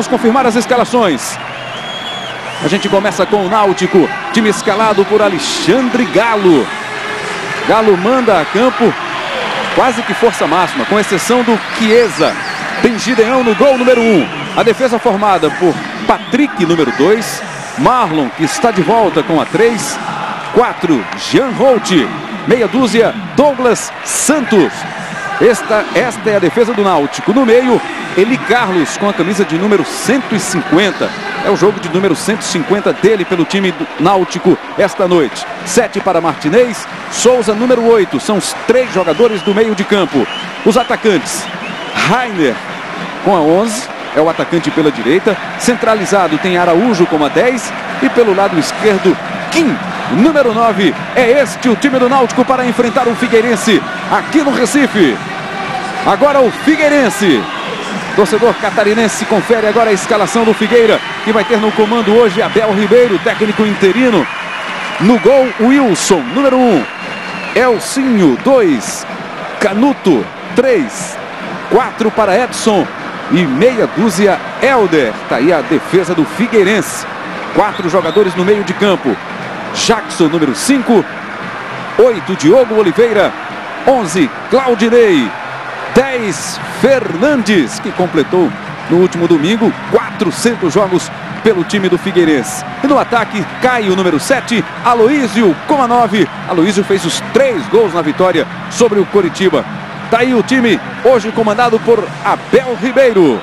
Vamos confirmar as escalações. A gente começa com o Náutico, time escalado por Alexandre Galo. Galo manda a campo quase que força máxima, com exceção do Chiesa. Tem Gideão no gol número 1. Um. A defesa formada por Patrick, número 2. Marlon, que está de volta com a 3. 4, Jean Holt. Meia dúzia, Douglas Santos. Esta, esta é a defesa do Náutico. No meio, Eli Carlos com a camisa de número 150. É o jogo de número 150 dele pelo time do Náutico esta noite. 7 para Martinez, Souza número 8. São os três jogadores do meio de campo. Os atacantes, Rainer com a 11, é o atacante pela direita. Centralizado tem Araújo com a 10 e pelo lado esquerdo, Kim número 9. É este o time do Náutico para enfrentar o Figueirense aqui no Recife. Agora o Figueirense. Torcedor catarinense confere agora a escalação do Figueira, que vai ter no comando hoje Abel Ribeiro, técnico interino. No gol, Wilson, número 1. Elcinho, 2. Canuto, 3. 4 para Edson. E meia dúzia, Helder. Está aí a defesa do Figueirense. Quatro jogadores no meio de campo. Jackson, número 5. 8, Diogo Oliveira. 11, Claudinei. 10, Fernandes, que completou no último domingo 400 jogos pelo time do Figueirense. E no ataque, Caio, número 7, Aloísio com a 9. Aloísio fez os três gols na vitória sobre o Coritiba. Tá aí o time, hoje comandado por Abel Ribeiro.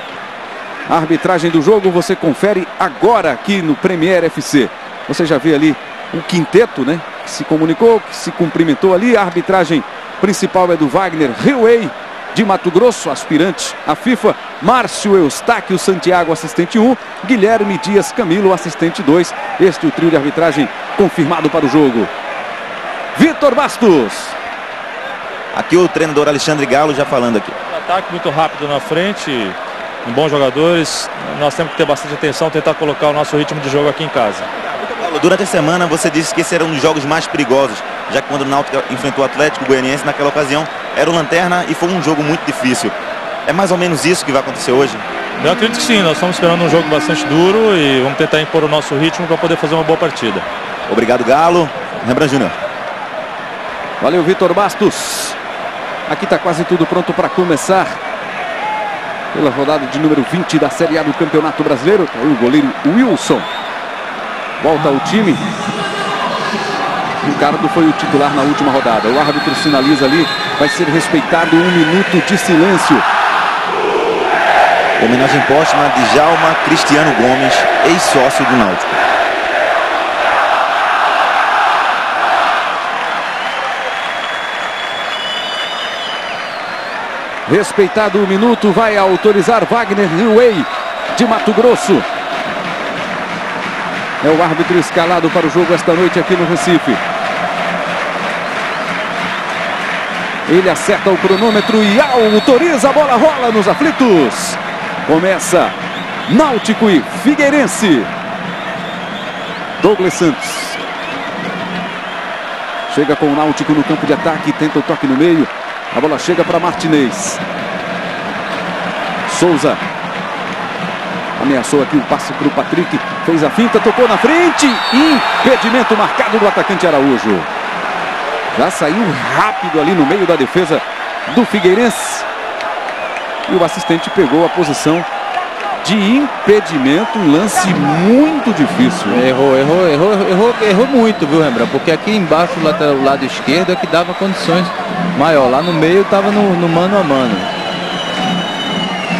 A arbitragem do jogo você confere agora aqui no Premier FC. Você já vê ali o quinteto, né? Que se comunicou, que se cumprimentou ali. A arbitragem principal é do Wagner Hillway, de Mato Grosso, aspirante à FIFA. Márcio Eustáquio Santiago, assistente 1. Guilherme Dias Camilo, assistente 2. Este é o trio de arbitragem confirmado para o jogo. Vitor Bastos. Aqui o treinador Alexandre Galo já falando aqui. Ataque muito rápido na frente, bons jogadores. Nós temos que ter bastante atenção, tentar colocar o nosso ritmo de jogo aqui em casa. Durante a semana você disse que esse era um dos jogos mais perigosos, já que quando o Náutico enfrentou o Atlético Goianiense naquela ocasião era o Lanterna e foi um jogo muito difícil. É mais ou menos isso que vai acontecer hoje? Eu acredito que sim, nós estamos esperando um jogo bastante duro e vamos tentar impor o nosso ritmo para poder fazer uma boa partida. Obrigado, Galo. Rembrandt Júnior. Valeu, Vitor Bastos. Aqui está quase tudo pronto para começar. Pela rodada de número 20 da Série A do Campeonato Brasileiro. Tá o goleiro Wilson. Volta ao time. Ricardo foi o titular na última rodada. O árbitro sinaliza ali. Vai ser respeitado um minuto de silêncio. Homenagem póstuma de Jalma Cristiano Gomes, ex-sócio do Náutico. Respeitado o minuto, vai autorizar Wagner Hillway de Mato Grosso. É o árbitro escalado para o jogo esta noite aqui no Recife. Ele acerta o cronômetro e autoriza a bola rola nos aflitos. Começa Náutico e Figueirense. Douglas Santos. Chega com o Náutico no campo de ataque, tenta o toque no meio. A bola chega para Martinez. Souza. Ameaçou aqui o passe para o Patrick. Fez a finta, tocou na frente. Impedimento marcado do atacante Araújo. Já saiu rápido ali no meio da defesa do Figueirense. E o assistente pegou a posição de impedimento, um lance muito difícil. Errou, errou, errou, errou, errou muito, viu, Rembrandt? Porque aqui embaixo, o lateral, lado esquerdo, é que dava condições maior. Lá no meio estava no, no mano a mano.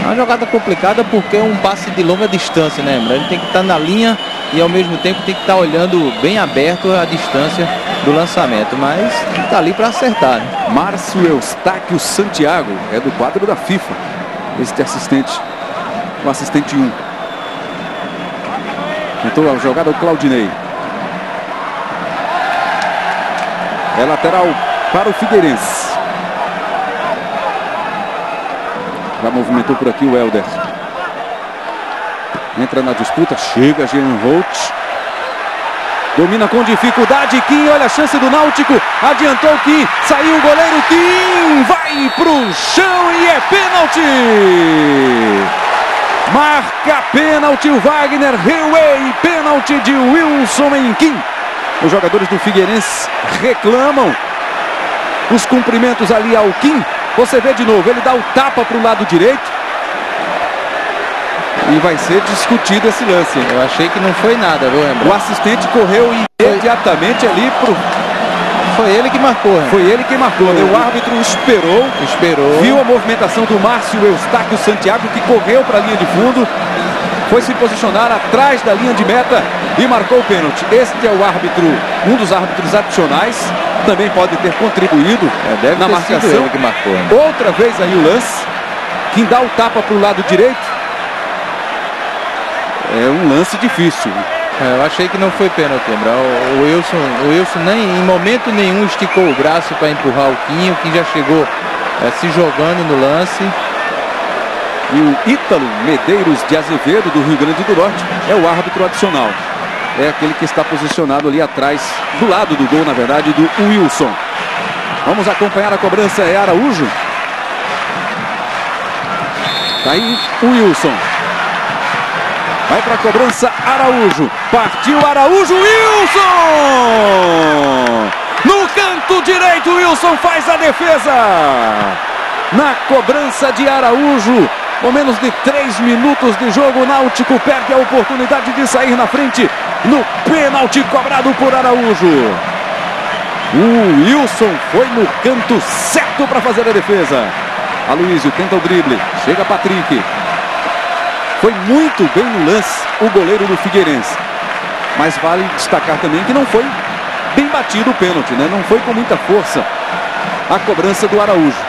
Uma jogada complicada porque é um passe de longa distância, né? Ele tem que estar na linha e ao mesmo tempo tem que estar olhando bem aberto a distância do lançamento, mas está ali para acertar. Né? Márcio Eustáquio Santiago é do quadro da FIFA. Este assistente, o assistente 1. Tentou a jogada o Claudinei. É lateral para o Figueirense. Já movimentou por aqui o Helder. Entra na disputa, chega Jean Holt. Domina com dificuldade, Kim, olha a chance do Náutico, adiantou Kim, saiu o goleiro Kim, vai pro chão e é pênalti! Marca pênalti o Wagner Highway, pênalti de Wilson Enquim. Os jogadores do Figueirense reclamam os cumprimentos ali ao Kim. Você vê de novo, ele dá o tapa para o lado direito. E vai ser discutido esse lance. Eu achei que não foi nada, viu, O assistente correu imediatamente ali pro. Foi ele que marcou, hein? Foi ele que marcou. Né? O árbitro esperou. Esperou. Viu a movimentação do Márcio Eustáquio Santiago, que correu para a linha de fundo. Foi se posicionar atrás da linha de meta e marcou o pênalti. Este é o árbitro, um dos árbitros adicionais. Também pode ter contribuído é, deve na ter marcação. Sido ele que marcou, né? Outra vez aí o lance. Quem dá o tapa para o lado direito é um lance difícil. É, eu achei que não foi pênalti, lembrar. O, Wilson, o Wilson nem, em momento nenhum esticou o braço para empurrar o Quinho, que já chegou é, se jogando no lance. E o Ítalo Medeiros de Azevedo, do Rio Grande do Norte, é o árbitro adicional. É aquele que está posicionado ali atrás, do lado do gol, na verdade, do Wilson. Vamos acompanhar a cobrança, é Araújo. Tá aí Wilson. Vai para a cobrança Araújo. Partiu Araújo. Wilson! No canto direito, Wilson faz a defesa. Na cobrança de Araújo. Com menos de três minutos de jogo, o Náutico perde a oportunidade de sair na frente no pênalti cobrado por Araújo. O Wilson foi no canto certo para fazer a defesa. Aloysio tenta o drible. Chega Patrick. Foi muito bem no lance o goleiro do Figueirense. Mas vale destacar também que não foi bem batido o pênalti, né? Não foi com muita força a cobrança do Araújo.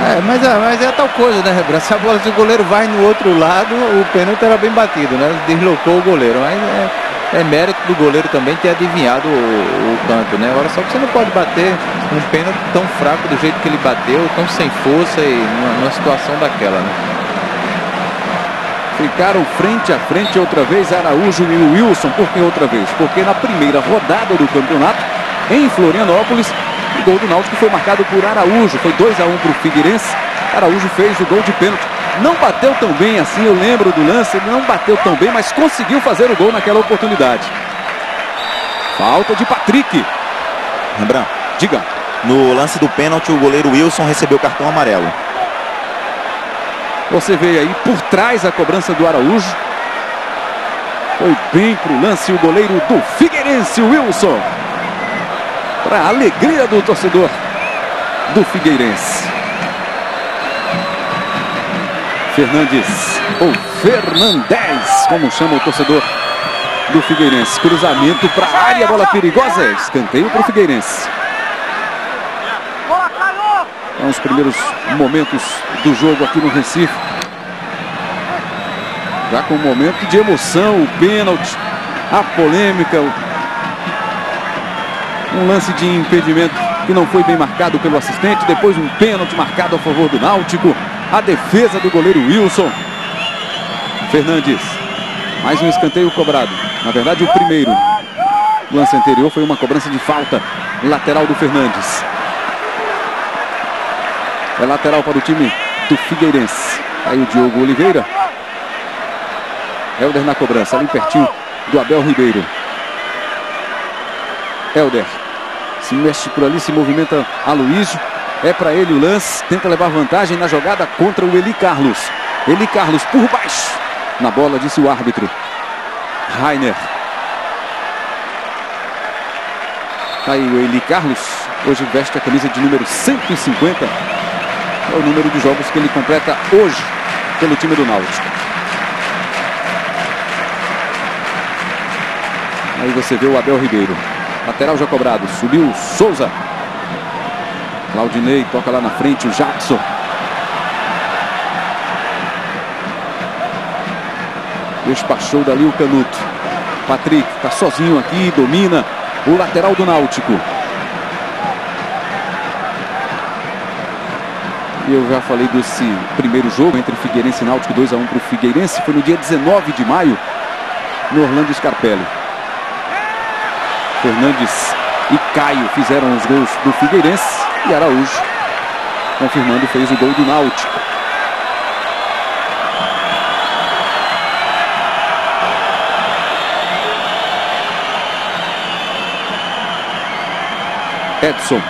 É, mas, é, mas é tal coisa, né, Rebra? Se a bola, se o goleiro vai no outro lado, o pênalti era bem batido, né? Deslocou o goleiro. Mas é, é mérito do goleiro também ter adivinhado o, o, canto, né? Agora só que você não pode bater um pênalti tão fraco do jeito que ele bateu, tão sem força e numa, numa situação daquela, né? Ficaram frente a frente outra vez Araújo e Wilson. Por que outra vez? Porque na primeira rodada do campeonato, em Florianópolis, gol do Náutico foi marcado por Araújo. Foi 2 a 1 para o Figueirense. Araújo fez o gol de pênalti. Não bateu tão bem assim, eu lembro do lance. Ele não bateu tão bem, mas conseguiu fazer o gol naquela oportunidade. Falta de Patrick. Rembrandt, diga. No lance do pênalti, o goleiro Wilson recebeu cartão amarelo. Você vê aí por trás a cobrança do Araújo. Foi bem para o lance o goleiro do Figueirense, Wilson. Para a alegria do torcedor do Figueirense. Fernandes, ou Fernandes, como chama o torcedor do Figueirense. Cruzamento para a área, bola perigosa. Escanteio para o Figueirense. São os primeiros momentos do jogo aqui no Recife. Já com um momento de emoção, o pênalti, a polêmica. Um lance de impedimento que não foi bem marcado pelo assistente. Depois um pênalti marcado a favor do Náutico. A defesa do goleiro Wilson. Fernandes. Mais um escanteio cobrado. Na verdade, o primeiro. Lance anterior foi uma cobrança de falta. Lateral do Fernandes. É lateral para o time do Figueirense. Aí o Diogo Oliveira. Helder na cobrança, ali pertinho do Abel Ribeiro. Helder se mexe por ali, se movimenta Aloysio. É para ele o lance, tenta levar vantagem na jogada contra o Eli Carlos. Eli Carlos por baixo. Na bola, disse o árbitro. Rainer. Tá aí o Eli Carlos. Hoje veste a camisa de número 150 é o número de jogos que ele completa hoje pelo time do Náutico. Aí você vê o Abel Ribeiro. Lateral já cobrado. Subiu Souza. Claudinei toca lá na frente o Jackson. Despachou dali o Canuto. Patrick está sozinho aqui, domina o lateral do Náutico. Eu já falei desse primeiro jogo entre Figueirense e Náutico, 2 a 1 para o Figueirense. Foi no dia 19 de maio, no Orlando Scarpelli. Fernandes e Caio fizeram os gols do Figueirense e Araújo, confirmando, fez o gol do Náutico. Edson.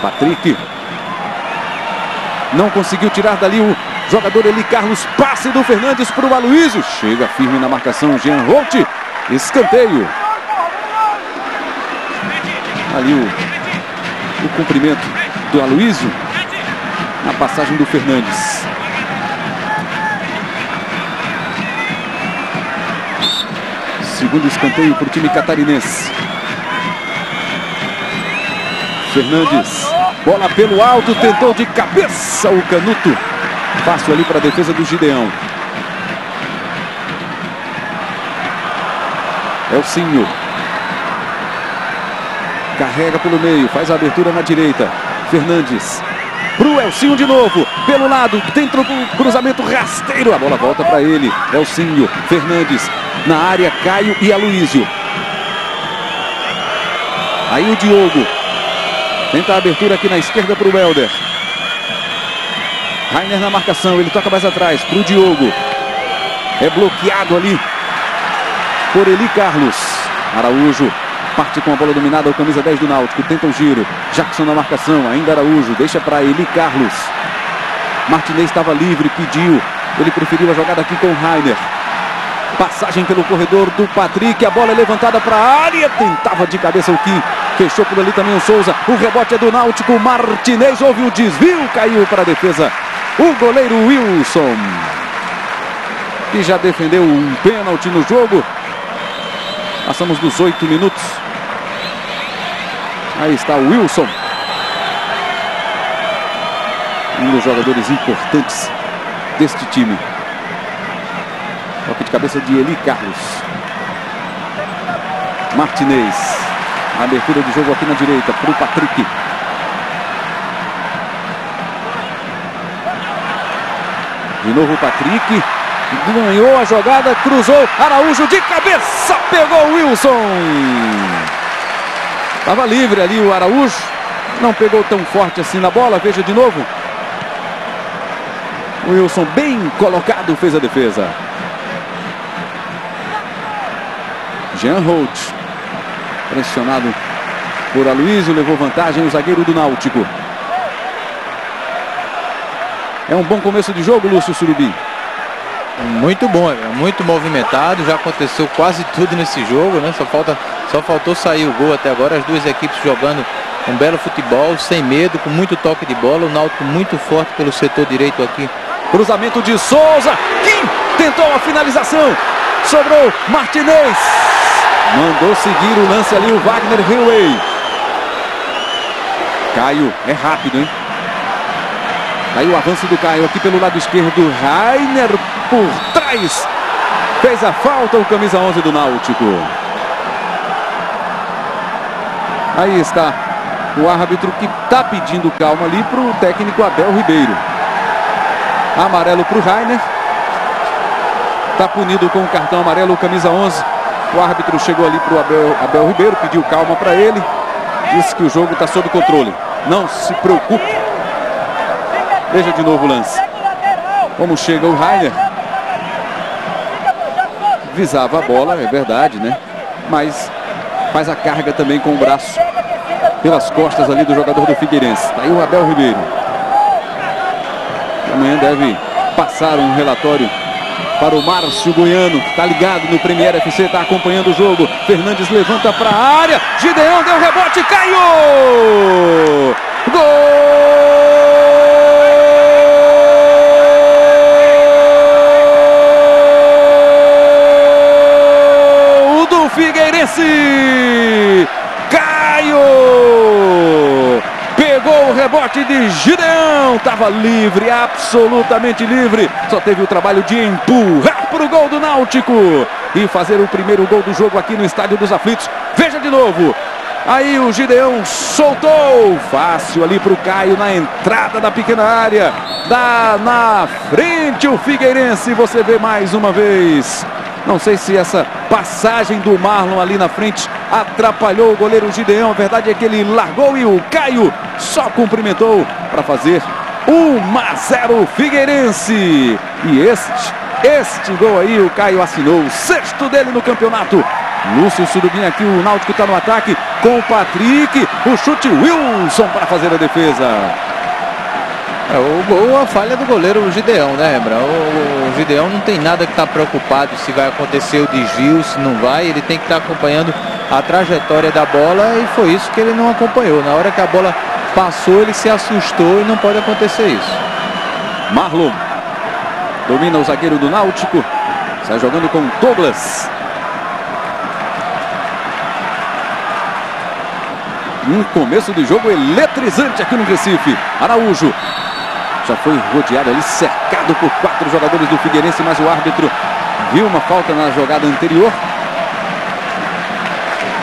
Patrick. Não conseguiu tirar dali o jogador Eli Carlos. Passe do Fernandes para o Aloysio. Chega firme na marcação Jean Holt. Escanteio. Ali o, o cumprimento do Aloysio. Na passagem do Fernandes. Segundo escanteio para o time catarinense. Fernandes. Bola pelo alto, tentou de cabeça o Canuto. Fácil ali para a defesa do Gideão. Elcinho. Carrega pelo meio, faz a abertura na direita. Fernandes. Pro Elcinho de novo. Pelo lado, dentro do cruzamento rasteiro. A bola volta para ele. Elcinho. Fernandes. Na área, Caio e Aloísio. Aí o Diogo. Tenta a abertura aqui na esquerda para o Helder. Rainer na marcação, ele toca mais atrás para o Diogo. É bloqueado ali por Eli Carlos. Araújo parte com a bola dominada, o camisa 10 do Náutico. Tenta o giro. Jackson na marcação, ainda Araújo. Deixa para Eli Carlos. Martinez estava livre, pediu. Ele preferiu a jogada aqui com Rainer. Passagem pelo corredor do Patrick. A bola é levantada para a área. Tentava de cabeça o Kim. Fechou por ali também o Souza. O rebote é do Náutico. Martinez houve o desvio. Caiu para a defesa. O goleiro Wilson. Que já defendeu um pênalti no jogo. Passamos dos oito minutos. Aí está o Wilson. Um dos jogadores importantes deste time. Toque de cabeça de Eli Carlos. Martinez. A abertura do jogo aqui na direita para o Patrick. De novo o Patrick. Ganhou a jogada, cruzou. Araújo de cabeça. Pegou o Wilson. Estava livre ali o Araújo. Não pegou tão forte assim na bola. Veja de novo. O Wilson bem colocado fez a defesa. Jean Holt. Pressionado por Aloysio. Levou vantagem o zagueiro do Náutico. É um bom começo de jogo, Lúcio Surubi. Muito bom, muito movimentado, já aconteceu quase tudo nesse jogo, né? Só, falta, só faltou sair o gol até agora, as duas equipes jogando um belo futebol, sem medo, com muito toque de bola, o Náutico muito forte pelo setor direito aqui. Cruzamento de Souza, Kim tentou a finalização, sobrou Martinez, mandou seguir o lance ali o Wagner Hillway. Caio, é rápido, hein? Aí o avanço do Caio aqui pelo lado esquerdo. Rainer por trás. Fez a falta o camisa 11 do Náutico. Aí está o árbitro que está pedindo calma ali para o técnico Abel Ribeiro. Amarelo para o Rainer. Está punido com o cartão amarelo o camisa 11. O árbitro chegou ali para o Abel, Abel Ribeiro, pediu calma para ele. Disse que o jogo está sob controle. Não se preocupe. Veja de novo o lance. Como chega o Rainer. Visava a bola, é verdade, né? Mas faz a carga também com o braço pelas costas ali do jogador do Figueirense. Tá aí o Abel Ribeiro. Amanhã deve passar um relatório para o Márcio Goiano, está ligado no Premier FC, está acompanhando o jogo. Fernandes levanta para a área. Gideão deu rebote, caiu! Gol! Figueirense. Caio. Pegou o rebote de Gideão. Estava livre, absolutamente livre. Só teve o trabalho de empurrar para o gol do Náutico. E fazer o primeiro gol do jogo aqui no Estádio dos Aflitos. Veja de novo. Aí o Gideão soltou. Fácil ali para o Caio na entrada da pequena área. Dá na frente o Figueirense. Você vê mais uma vez. Não sei se essa passagem do Marlon ali na frente atrapalhou o goleiro Gideão. A verdade é que ele largou e o Caio só cumprimentou para fazer 1 a 0 Figueirense. E este, este gol aí o Caio assinou, o sexto dele no campeonato. Lúcio Surubim aqui, o Náutico está no ataque com o Patrick. O chute Wilson para fazer a defesa. É, o gol, a falha do goleiro Gideão, né, Rembra? O, o Gideão não tem nada que estar tá preocupado se vai acontecer o desvio, se não vai. Ele tem que estar tá acompanhando a trajetória da bola e foi isso que ele não acompanhou. Na hora que a bola passou, ele se assustou e não pode acontecer isso. Marlon domina o zagueiro do Náutico. Sai jogando com Douglas. Um começo de jogo eletrizante aqui no Recife. Araújo já foi rodeado ali, cercado por quatro jogadores do Figueirense, mas o árbitro viu uma falta na jogada anterior.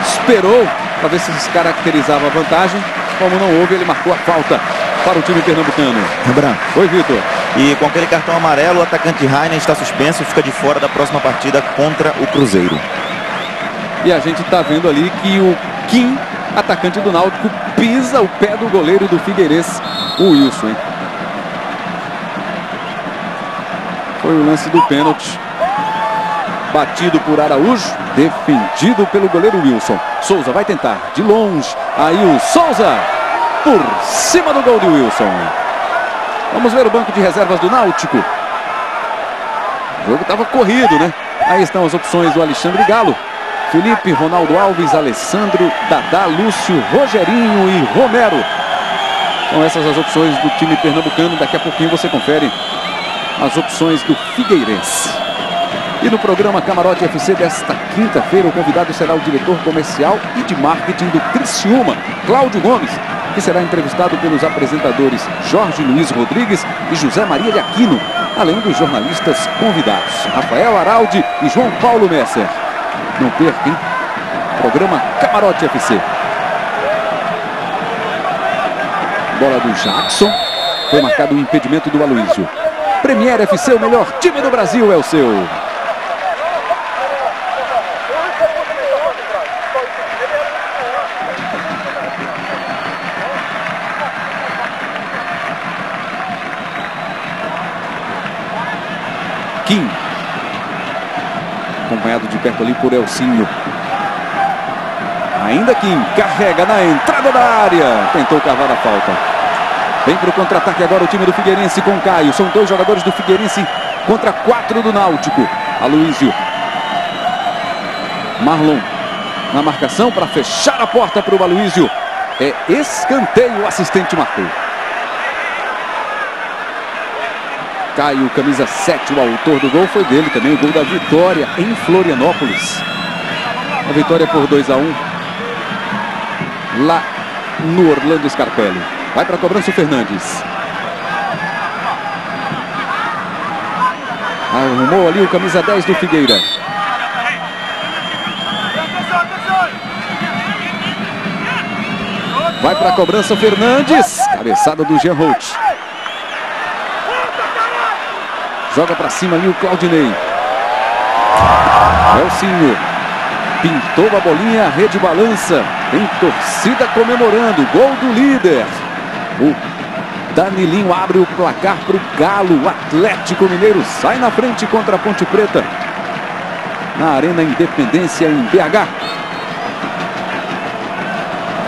Esperou para ver se descaracterizava a vantagem. Como não houve, ele marcou a falta para o time pernambucano. Rebran. Oi, Vitor. E com aquele cartão amarelo, o atacante Rainer está suspenso e fica de fora da próxima partida contra o Cruzeiro. E a gente está vendo ali que o Kim atacante do Náutico, pisa o pé do goleiro do Figueirense, o Wilson. Hein? Foi o lance do pênalti. Batido por Araújo, defendido pelo goleiro Wilson. Souza vai tentar, de longe. Aí o Souza, por cima do gol de Wilson. Vamos ver o banco de reservas do Náutico. O jogo estava corrido, né? Aí estão as opções do Alexandre Galo. Felipe, Ronaldo Alves, Alessandro, Dadá, Lúcio, Rogerinho e Romero. São essas as opções do time pernambucano. Daqui a pouquinho você confere as opções do Figueirense. E no programa Camarote FC desta quinta-feira, o convidado será o diretor comercial e de marketing do Criciúma, Cláudio Gomes, que será entrevistado pelos apresentadores Jorge Luiz Rodrigues e José Maria de Aquino, além dos jornalistas convidados, Rafael Araldi e João Paulo Messer. Não perca, hein? Programa Camarote FC. Bola do Jackson. Foi marcado o impedimento do Aloysio. Premier FC, o melhor time do Brasil é o seu. Kim acompanhado de perto ali por Elcinho. Ainda que carrega na entrada da área. Tentou cavar a falta. Vem para o contra-ataque agora o time do Figueirense com Caio. São dois jogadores do Figueirense contra quatro do Náutico. Aloysio. Marlon na marcação para fechar a porta para o Aloysio. É escanteio, o assistente marcou. Caio, camisa 7, o autor do gol foi dele também, o gol da vitória em Florianópolis. A vitória por 2 a 1 um, lá no Orlando Scarpelli. Vai para a cobrança o Fernandes. Arrumou ali o camisa 10 do Figueira. Vai para a cobrança o Fernandes. Cabeçada do Jean Holt. Joga para cima ali o Claudinei. Elcinho. Pintou a bolinha, a rede balança. Tem torcida comemorando. Gol do líder. O Danilinho abre o placar para o Galo. O Atlético Mineiro sai na frente contra a Ponte Preta. Na Arena Independência em BH.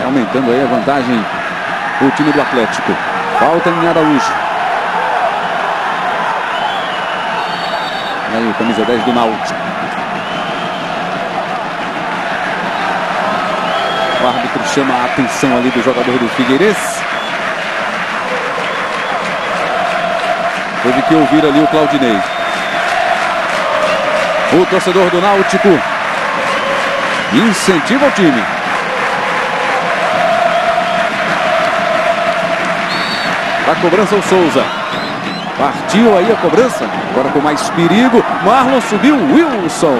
É aumentando aí a vantagem o time do Atlético. Falta em Araújo. Aí o camisa 10 do Náutico. O árbitro chama a atenção ali do jogador do Figueirense. Teve que ouvir ali o Claudinei. O torcedor do Náutico incentiva o time. A cobrança o Souza. Partiu aí a cobrança. Agora com mais perigo. Marlon subiu. Wilson.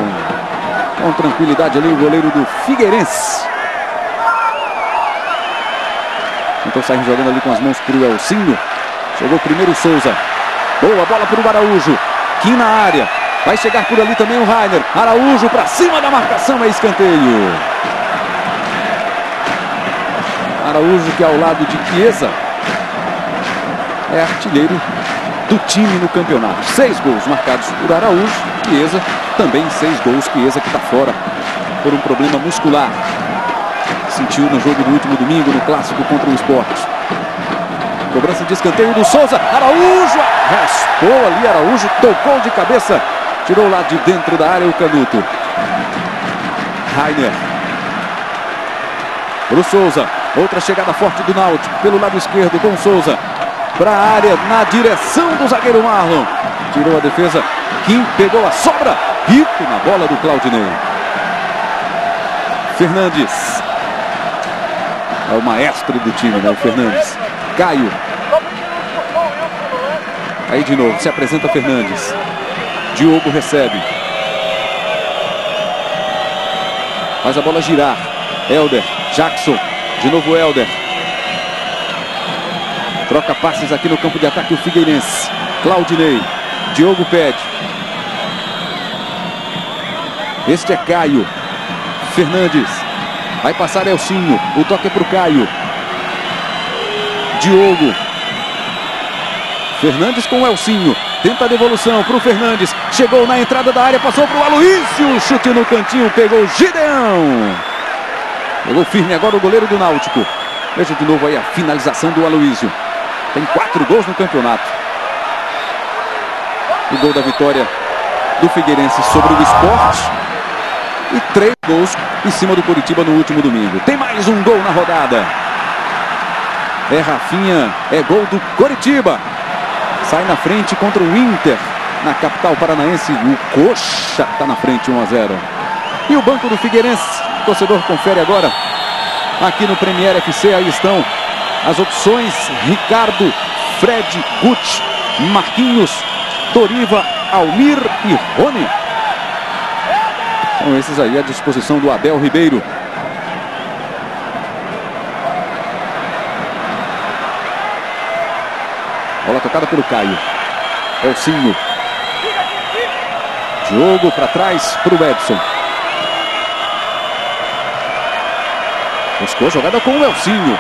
Com tranquilidade ali o goleiro do Figueirense. Então sai jogando ali com as mãos para o Elcinho. Chegou primeiro o Souza. Boa bola para o Araújo. Kim na área. Vai chegar por ali também o Rainer. Araújo para cima da marcação. É escanteio. Araújo que é ao lado de Chiesa é artilheiro do time no campeonato. Seis gols marcados por Araújo. Chiesa também seis gols. Chiesa que está fora por um problema muscular. Sentiu no jogo do último domingo, no clássico contra o esporte. Cobrança de escanteio do Souza. Araújo raspou ali. Araújo tocou de cabeça. Tirou lá de dentro da área o Canuto. Rainer. O Souza. Outra chegada forte do Náutico. Pelo lado esquerdo com Souza. Para a área na direção do zagueiro Marlon. Tirou a defesa. Kim pegou a sobra. Rico na bola do Claudinei. Fernandes. É o maestro do time, né? O Fernandes. Caio. Aí de novo, se apresenta Fernandes. Diogo recebe. Faz a bola girar. Helder. Jackson. De novo Helder. Troca passes aqui no campo de ataque o Figueirense. Claudinei. Diogo pede. Este é Caio. Fernandes. Vai passar Elcinho. O toque é para o Caio. Diogo. Fernandes com o Elcinho. Tenta a devolução para o Fernandes. Chegou na entrada da área, passou para o Aloísio. Chute no cantinho, pegou o Gideão. Pegou firme agora o goleiro do Náutico. Veja de novo aí a finalização do Aloísio. Tem quatro gols no campeonato. O gol da vitória do Figueirense sobre o esporte. E três gols em cima do Curitiba no último domingo. Tem mais um gol na rodada. É Rafinha, é gol do Coritiba. Sai na frente contra o Inter. Na capital paranaense, o Coxa está na frente 1 a 0. E o banco do Figueirense, o torcedor confere agora. Aqui no Premier FC, aí estão as opções: Ricardo, Fred, Gucci, Marquinhos, Doriva, Almir e Rony. São esses aí à disposição do Abel Ribeiro. Bola tocada pelo Caio. Elcinho. Diogo para trás para o Edson. Buscou jogada com o Elcinho.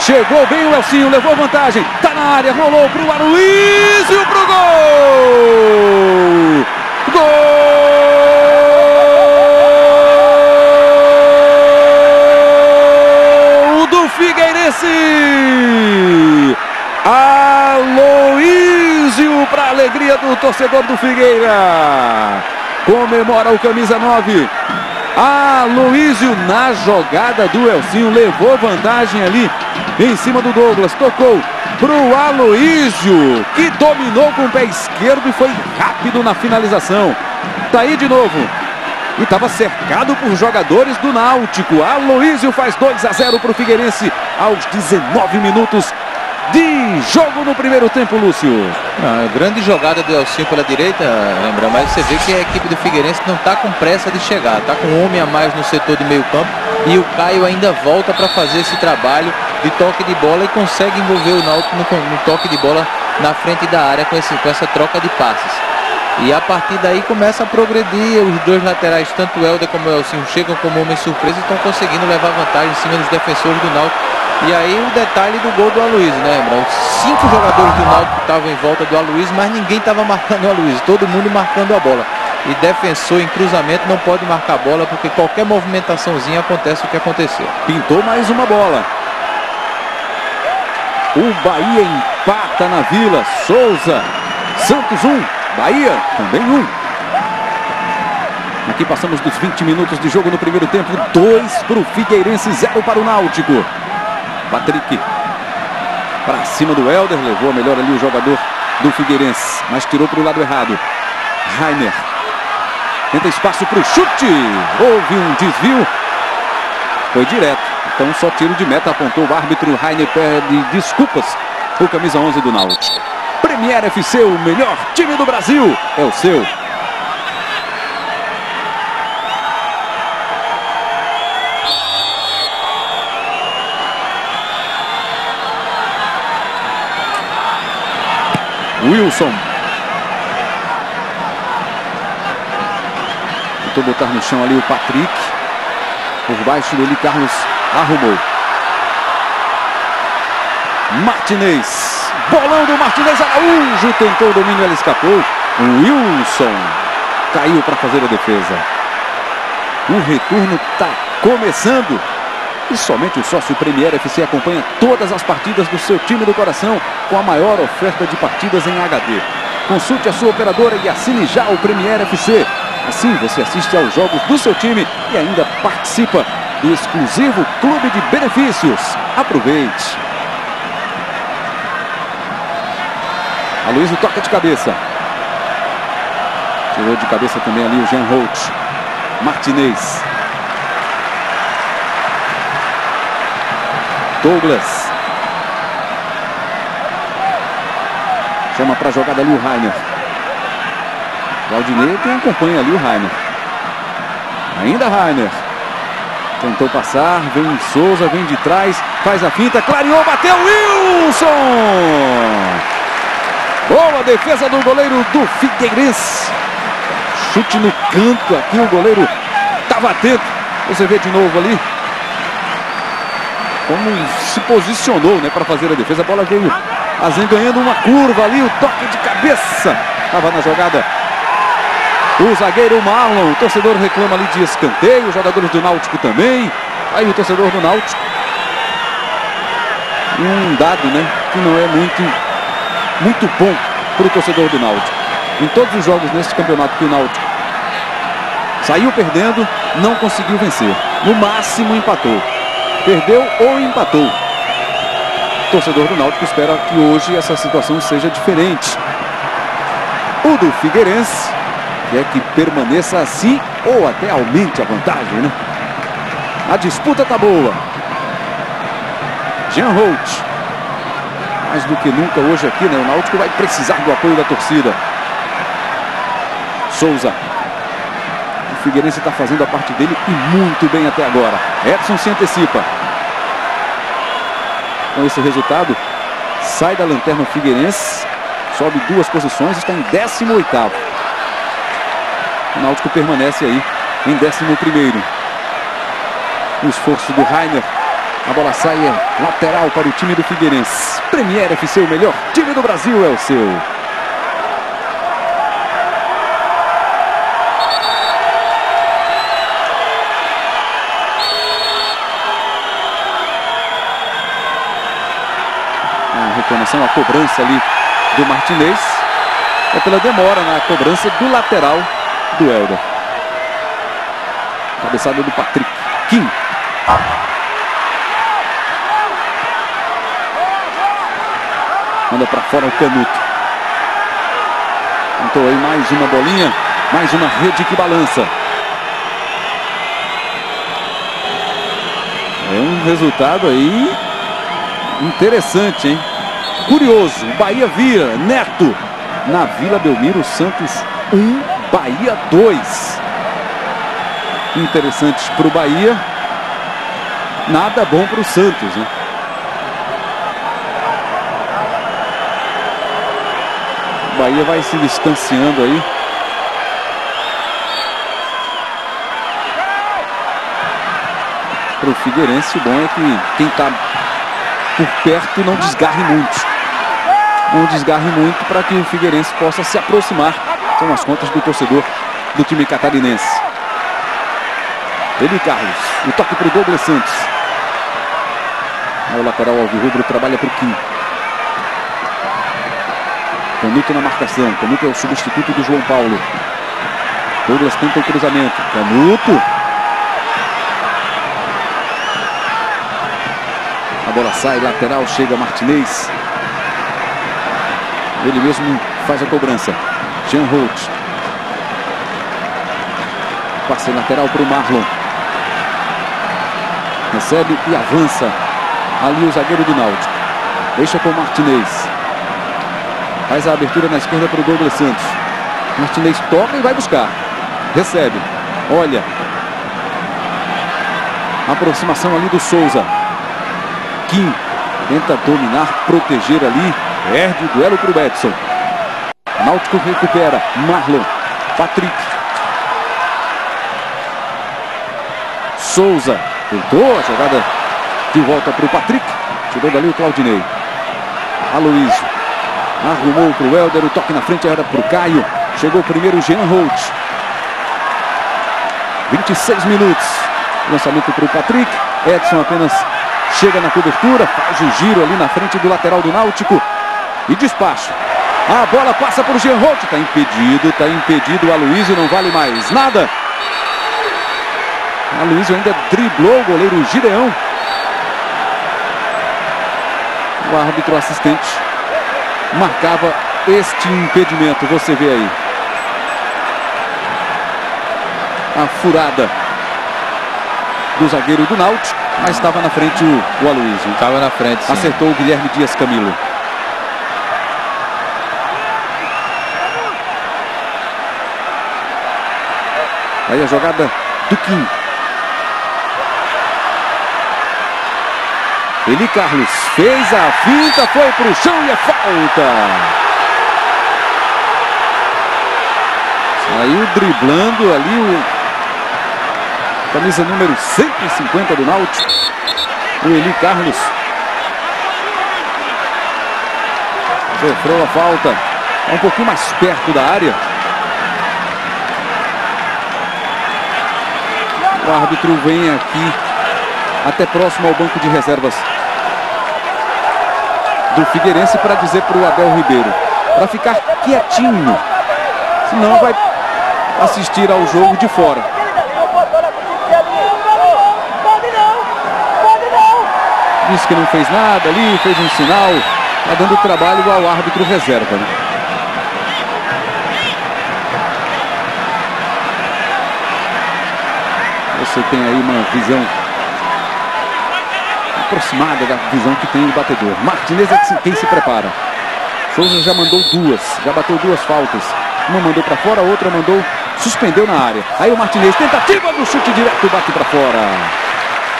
Chegou bem o Elcinho, levou vantagem. Tá na área, rolou pro Aloysio pro gol! Gol do torcedor do Figueira. Comemora o camisa 9. Aloísio na jogada do Elcinho. Levou vantagem ali em cima do Douglas. Tocou para o Aloísio, que dominou com o pé esquerdo e foi rápido na finalização. Tá aí de novo. E estava cercado por jogadores do Náutico. Aloísio faz 2 a 0 para o Figueirense aos 19 minutos de jogo no primeiro tempo, Lúcio. Ah, grande jogada do Elcinho pela direita, lembra, mas você vê que a equipe do Figueirense não está com pressa de chegar, está com um homem a mais no setor de meio campo e o Caio ainda volta para fazer esse trabalho de toque de bola e consegue envolver o Náutico no, no, toque de bola na frente da área com, esse, com essa troca de passes. E a partir daí começa a progredir, os dois laterais, tanto o Helder como o Elcinho, chegam como homem surpresa e estão conseguindo levar vantagem em cima dos defensores do Náutico e aí o detalhe do gol do Aloysio, né, Lembrando, cinco jogadores do Náutico estavam em volta do Aloysio, mas ninguém estava marcando o Aloysio, todo mundo marcando a bola. E defensor em cruzamento não pode marcar a bola, porque qualquer movimentaçãozinha acontece o que aconteceu. Pintou mais uma bola. O Bahia empata na Vila. Souza. Santos 1. Um. Bahia também 1. Um. Aqui passamos dos 20 minutos de jogo no primeiro tempo. 2 para o Figueirense, 0 para o Náutico. Patrick para cima do Helder, levou a melhor ali o jogador do Figueirense, mas tirou para o lado errado. Rainer tenta espaço para o chute, houve um desvio, foi direto, então só tiro de meta, apontou o árbitro. Rainer pede desculpas, o camisa 11 do Náutico. Premier FC, o melhor time do Brasil, é o seu. Wilson. Tentou botar no chão ali o Patrick. Por baixo dele, Carlos arrumou. Martinez. Bolão do Martinez Araújo. Tentou o domínio, ela escapou. Wilson caiu para fazer a defesa. O retorno está começando. E somente o sócio Premier FC acompanha todas as partidas do seu time do coração com a maior oferta de partidas em HD. Consulte a sua operadora e assine já o Premier FC. Assim você assiste aos jogos do seu time e ainda participa do exclusivo clube de benefícios. Aproveite! A Luiz toca de cabeça. Tirou de cabeça também ali o Jean Holt. Martinez. Douglas. Chama para a jogada ali o Rainer. Claudinei quem acompanha ali o Rainer. Ainda Rainer. Tentou passar, vem Souza, vem de trás, faz a finta, clareou, bateu Wilson! Boa defesa do goleiro do Figueirense. Chute no canto aqui, o goleiro estava atento. Você vê de novo ali como se posicionou né, para fazer a defesa. A bola veio ganhando uma curva ali, o toque de cabeça. Estava na jogada o zagueiro Marlon. O torcedor reclama ali de escanteio. Os jogadores do Náutico também. Aí o torcedor do Náutico. Um dado né, que não é muito muito bom para o torcedor do Náutico. Em todos os jogos nesse campeonato que o Náutico saiu perdendo, não conseguiu vencer. No máximo empatou. Perdeu ou empatou. O torcedor do Náutico espera que hoje essa situação seja diferente. O do Figueirense quer que permaneça assim ou até aumente a vantagem, né? A disputa tá boa. Jean Holt mais do que nunca hoje aqui, né? O Náutico vai precisar do apoio da torcida. Souza. O Figueirense está fazendo a parte dele e muito bem até agora. Edson se antecipa. Com esse resultado, sai da lanterna o Figueirense, sobe duas posições, está em 18 O Náutico permanece aí em 11 O esforço do Rainer a bola sai é lateral para o time do Figueirense. Premier FC, o melhor time do Brasil é o seu. A a cobrança ali do Martinez é pela demora na cobrança do lateral do Helder. Cabeçada do Patrick. Kim. Manda para fora o Canuto. Tentou aí mais uma bolinha. Mais uma rede que balança. É um resultado aí interessante, hein? Curioso. Bahia vira. Neto. Na Vila Belmiro, Santos 1, Bahia 2. Interessantes para o Bahia. Nada bom para o Santos, né? Bahia vai se distanciando aí. Para o Figueirense, o bom é que quem está por perto não desgarre muito. Não desgarre muito para que o Figueirense possa se aproximar. São as contas do torcedor do time catarinense. Ele Carlos, o toque para o Douglas Santos. o lateral Alvirrubro trabalha para o Kim. Canuto na marcação. Canuto é o substituto do João Paulo. Douglas tenta o cruzamento. Canuto. A bola sai, lateral, chega Martinez. Ele mesmo faz a cobrança. Jean Holt. Passe lateral para o Marlon. Recebe e avança. Ali o zagueiro do Náutico. Deixa com o Martinez. Faz a abertura na esquerda para o Douglas Santos. Martinez toca e vai buscar. Recebe. Olha. Aproximação ali do Souza. Kim tenta dominar, proteger ali. Perde o duelo para o Edson. Náutico recupera. Marlon. Patrick. Souza. Tentou a jogada de volta para o Patrick. Tirou dali o Claudinei. Aloysio. Arrumou para o Helder, o toque na frente era para o Caio. Chegou primeiro Jean Holt. 26 minutos. Lançamento para o Patrick. Edson apenas chega na cobertura, faz o giro ali na frente do lateral do Náutico e despacha. A bola passa por Holt, está impedido, está impedido. O Aloysio não vale mais nada. A Aloysio ainda driblou o goleiro Gideão. O árbitro assistente marcava este impedimento, você vê aí. A furada do zagueiro do Náutico, mas estava na frente o, o Aloysio. Estava na frente, sim. Acertou o Guilherme Dias Camilo. Aí a jogada do Kim. Eli Carlos fez a finta, foi para o chão e é falta. Saiu driblando ali o camisa número 150 do Náutico. O Eli Carlos. Sofreu a falta. É um pouquinho mais perto da área. O árbitro vem aqui até próximo ao banco de reservas do Figueirense para dizer para o Abel Ribeiro para ficar quietinho, senão vai assistir ao jogo de fora. Disse que não fez nada ali, fez um sinal, está dando trabalho ao árbitro reserva. Né? Você tem aí uma visão aproximada da visão que tem o batedor. Martinez é quem se prepara. Souza já mandou duas, já bateu duas faltas. Uma mandou para fora, a outra mandou, suspendeu na área. Aí o Martinez, tentativa do chute direto, bate para fora.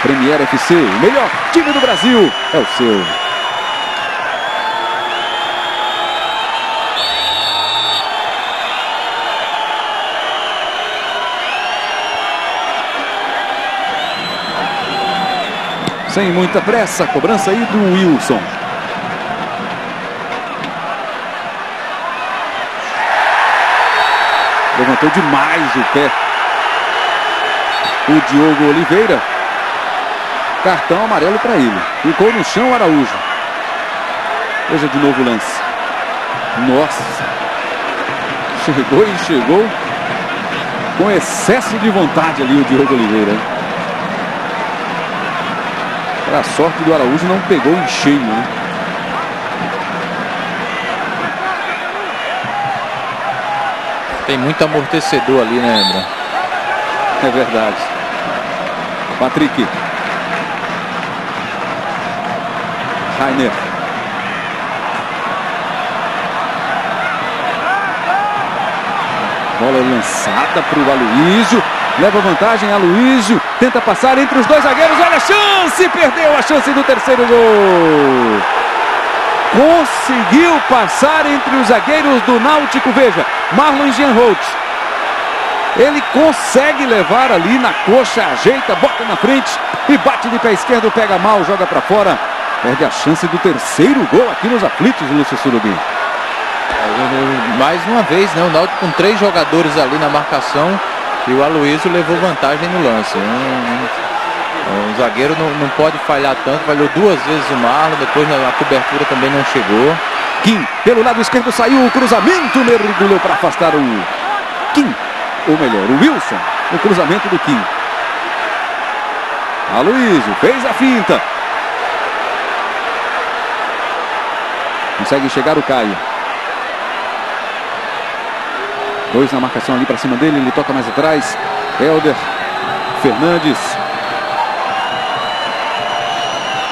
Premier FC, o melhor time do Brasil é o seu. Sem muita pressa, cobrança aí do Wilson. Levantou demais o pé. O Diogo Oliveira. Cartão amarelo para ele. Ficou no chão Araújo. Veja de novo o lance. Nossa. Chegou e chegou com excesso de vontade ali o Diogo Oliveira. A sorte do Araújo não pegou em cheio, né? Tem muito amortecedor ali, né, André? É verdade. Patrick. Rainer. Bola lançada para o Aloysio. Leva vantagem, Aloysio. Tenta passar entre os dois zagueiros. Olha a chance! Perdeu a chance do terceiro gol. Conseguiu passar entre os zagueiros do Náutico. Veja, Marlon Gianholt. Ele consegue levar ali na coxa, ajeita, bota na frente e bate de pé esquerdo, pega mal, joga para fora. Perde a chance do terceiro gol aqui nos aflitos, Lúcio Surubim. Mais uma vez, né? O Náutico com três jogadores ali na marcação e o Aloysio levou vantagem no lance. Um, um, um zagueiro não, não, pode falhar tanto, falhou duas vezes o Marlon, depois a cobertura também não chegou. Kim, pelo lado esquerdo saiu o cruzamento, mergulhou para afastar o Kim, ou melhor, o Wilson, o cruzamento do Kim. Aloysio fez a finta. Consegue chegar o Caio. Dois na marcação ali para cima dele, ele toca mais atrás. Helder, Fernandes.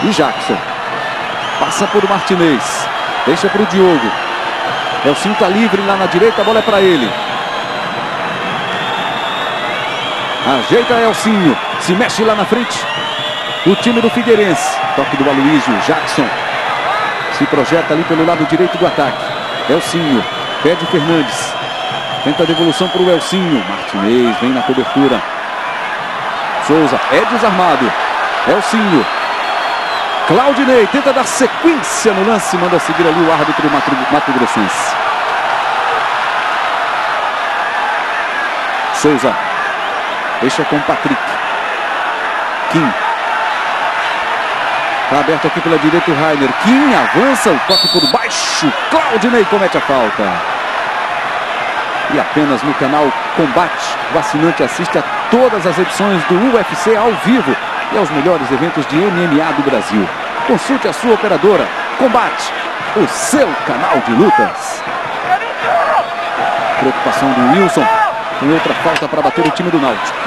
E Jackson. Passa por Martinez. Deixa para o Diogo. É o cinta livre lá na direita, a bola é para ele. Ajeita Elcinho. Se mexe lá na frente. O time do Figueirense. Toque do Aloysio. Jackson. Se projeta ali pelo lado direito do ataque. Elcinho. Pede Fernandes. Tenta a devolução para o Elcinho. Martinez vem na cobertura. Souza é desarmado. Elcinho. Claudinei tenta dar sequência no lance. Manda seguir ali o árbitro Mato, Mato Grossense. Souza. Deixa com Patrick. Kim. Está aberto aqui pela direita o Rainer. Kim avança, o toque por baixo. Claudinei comete a falta. E apenas no canal Combate, o assinante assiste a todas as edições do UFC ao vivo e aos melhores eventos de MMA do Brasil. Consulte a sua operadora. Combate, o seu canal de lutas. Preocupação do Wilson. Tem outra falta para bater o time do Náutico.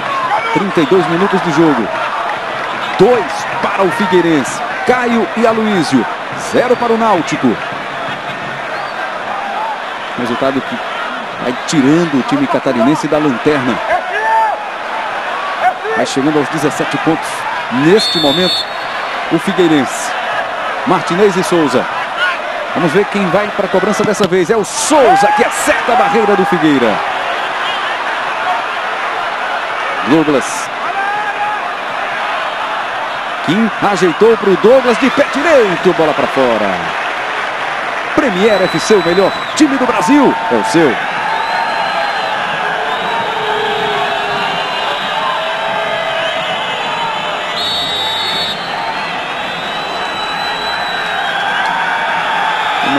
32 minutos de jogo. Dois para o Figueirense. Caio e Aloísio. Zero para o Náutico. Resultado que vai tirando o time catarinense da lanterna. Vai chegando aos 17 pontos. Neste momento, o Figueirense. Martinez e Souza. Vamos ver quem vai para a cobrança dessa vez. É o Souza que acerta a barreira do Figueira. Douglas. Kim ajeitou para o Douglas de pé direito. Bola para fora. Premier FC, o melhor time do Brasil. É o seu.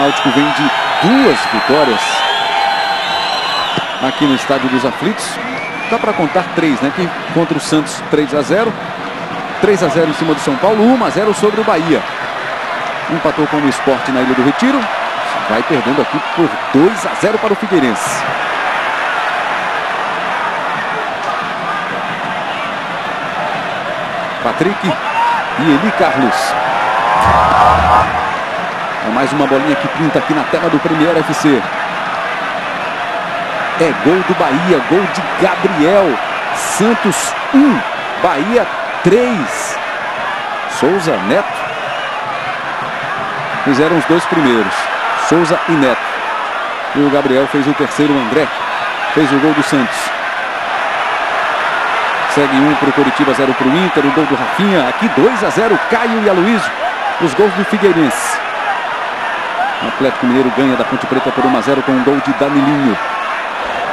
Náutico vem de duas vitórias aqui no Estádio dos Aflitos. Dá para contar três, né? Que contra o Santos 3 a 0. 3 a 0 em cima do São Paulo, 1 a 0 sobre o Bahia. Empatou com o esporte na Ilha do Retiro. Vai perdendo aqui por 2 a 0 para o Figueirense. Patrick e Eli Carlos. É mais uma bolinha que pinta aqui na tela do Premier FC. É gol do Bahia, gol de Gabriel. Santos 1, Bahia 3. Souza, Neto. Fizeram os dois primeiros, Souza e Neto. E o Gabriel fez o terceiro, o André. Fez o gol do Santos. Segue um para o Curitiba, zero para o Inter. O gol do Rafinha. Aqui 2 a 0, Caio e Aloysio. Os gols do Figueirense. O Atlético Mineiro ganha da Ponte Preta por 1 a 0 com um gol de Danilinho.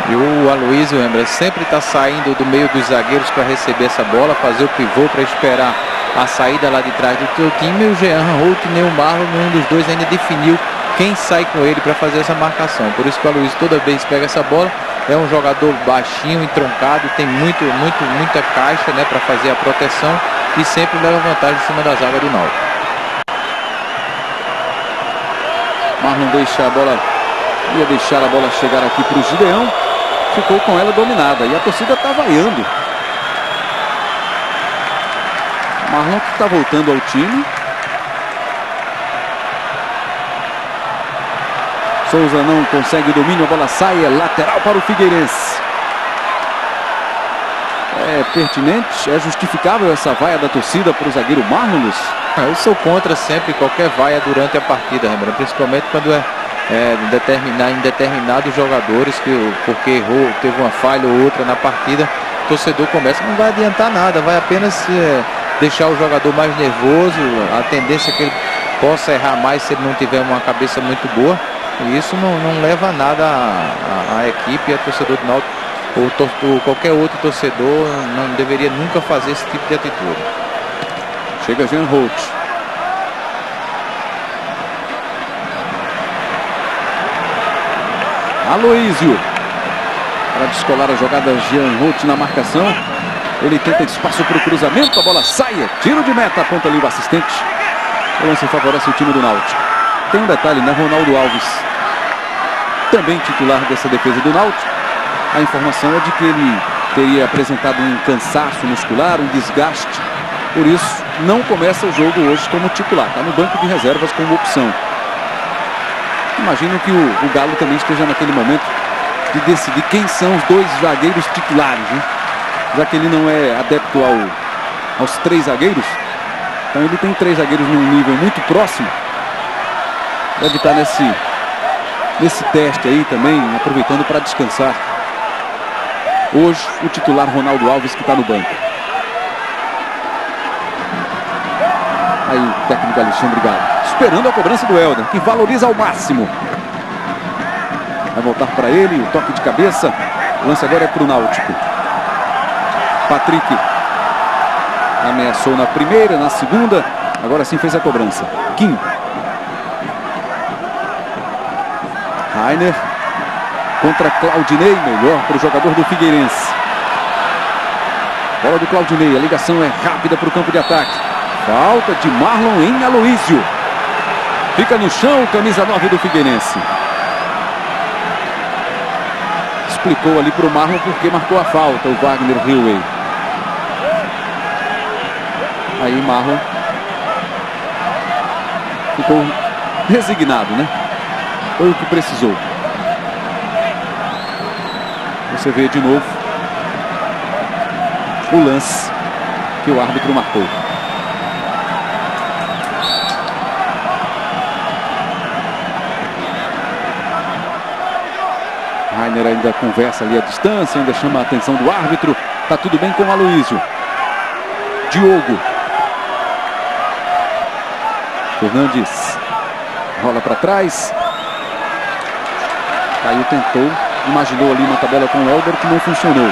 E o Aloysio, lembra, sempre está saindo do meio dos zagueiros para receber essa bola, fazer o pivô para esperar a saída lá de trás do teu time. E o Jean Holt nem o Marlon, nenhum dos dois ainda definiu quem sai com ele para fazer essa marcação. Por isso que o Aloysio toda vez pega essa bola, é um jogador baixinho, entroncado, tem muito, muito, muita caixa né, para fazer a proteção e sempre leva vantagem em cima da zaga do Náutico. Marlon deixa a bola, ia deixar a bola chegar aqui para o Gideão. Ficou com ela dominada e a torcida está vaiando. Marlon que está voltando ao time. Souza não consegue domínio, a bola sai, é lateral para o Figueirense. É pertinente, é justificável essa vaia da torcida para o zagueiro Marlon? Eu sou contra sempre qualquer vaia durante a partida, Rembrandt, principalmente quando é, é determinar, em determinados jogadores que porque errou, teve uma falha ou outra na partida, o torcedor começa, não vai adiantar nada, vai apenas é, deixar o jogador mais nervoso, a tendência é que ele possa errar mais se ele não tiver uma cabeça muito boa. E isso não, não leva nada a equipe a torcedor do Náutico ou, ou qualquer outro torcedor não deveria nunca fazer esse tipo de atitude. Chega Jean Holt. Aloísio. Para descolar a jogada Jean Holt na marcação. Ele tenta espaço para o cruzamento. A bola sai. É tiro de meta. Aponta ali o assistente. O lance favorece o time do Náutico. Tem um detalhe, né? Ronaldo Alves. Também titular dessa defesa do Náutico. A informação é de que ele teria apresentado um cansaço muscular, um desgaste. Por isso, não começa o jogo hoje como titular. Está no banco de reservas como opção. Imagino que o, o, Galo também esteja naquele momento de decidir quem são os dois zagueiros titulares. Né? Já que ele não é adepto ao, aos três zagueiros. Então ele tem três zagueiros num nível muito próximo. Deve estar nesse, nesse teste aí também, aproveitando para descansar. Hoje, o titular Ronaldo Alves que está no banco. Aí o técnico Alexandre Galo. Esperando a cobrança do Helder, que valoriza ao máximo. Vai voltar para ele, o toque de cabeça. O lance agora é para o Náutico. Patrick ameaçou na primeira, na segunda, agora sim fez a cobrança. Kim. Rainer contra Claudinei, melhor para o jogador do Figueirense. Bola do Claudinei, a ligação é rápida para o campo de ataque. Falta de Marlon em Aloísio. Fica no chão, camisa 9 do Figueirense. Explicou ali para o Marlon porque marcou a falta, o Wagner Hillway. Aí Marlon ficou resignado, né? Foi o que precisou. Você vê de novo o lance que o árbitro marcou. Ainda conversa ali à distância, ainda chama a atenção do árbitro. Tá tudo bem com o Aloísio. Diogo. Fernandes rola para trás. Caiu, tentou, imaginou ali uma tabela com o Helder que não funcionou.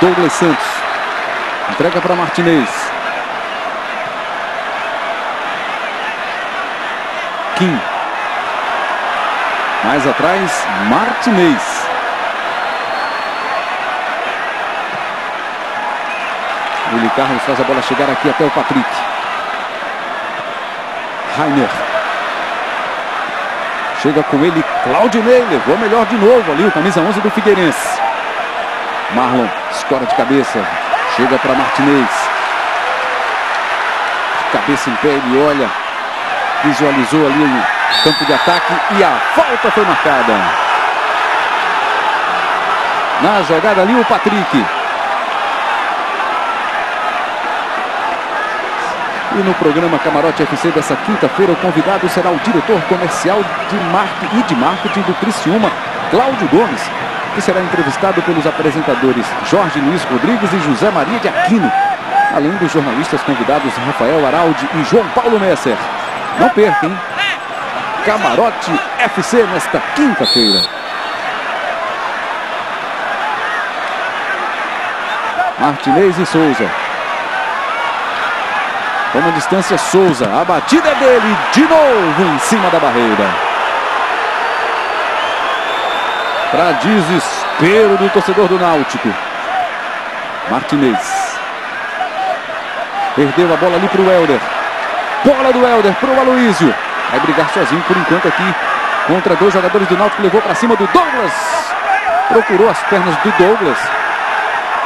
Douglas Santos entrega para Martinez. Kim mais atrás, Martinez. Willi Carlos faz a bola chegar aqui até o Patrick. Rainer. Chega com ele, Claudinei, levou melhor de novo ali, o camisa 11 do Figueirense. Marlon, escora de cabeça, chega para Martinez. Cabeça em pé, ele olha, visualizou ali campo de ataque e a falta foi marcada. Na jogada ali o Patrick. E no programa Camarote FC dessa quinta-feira, o convidado será o diretor comercial de marketing e de marketing do Criciúma, Cláudio Gomes, que será entrevistado pelos apresentadores Jorge Luiz Rodrigues e José Maria de Aquino, além dos jornalistas convidados Rafael Araldi e João Paulo Messer. Não perca, hein? Camarote FC nesta quinta-feira. Martinez e Souza. Toma distância Souza. A batida dele de novo em cima da barreira. Para desespero do torcedor do Náutico. Martinez. Perdeu a bola ali para o Helder. Bola do Helder para o Aloísio. Vai brigar sozinho por enquanto aqui contra dois jogadores do Náutico. Levou para cima do Douglas. Procurou as pernas do Douglas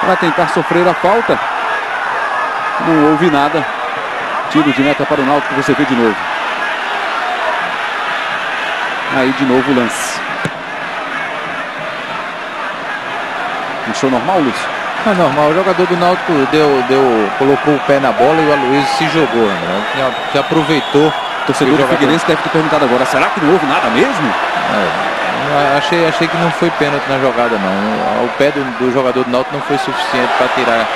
para tentar sofrer a falta. Não houve nada. Tiro de meta para o Náutico, você vê de novo. Aí de novo o lance. Achou normal, Lúcio? É normal, o jogador do Náutico deu, deu, colocou o pé na bola e o Aloysio se jogou, né? que aproveitou o torcedor do Figueirense deve ter perguntado agora, será que não houve nada mesmo? É, achei, achei que não foi pênalti na jogada não. O pé do, do jogador do Náutico não foi suficiente para tirar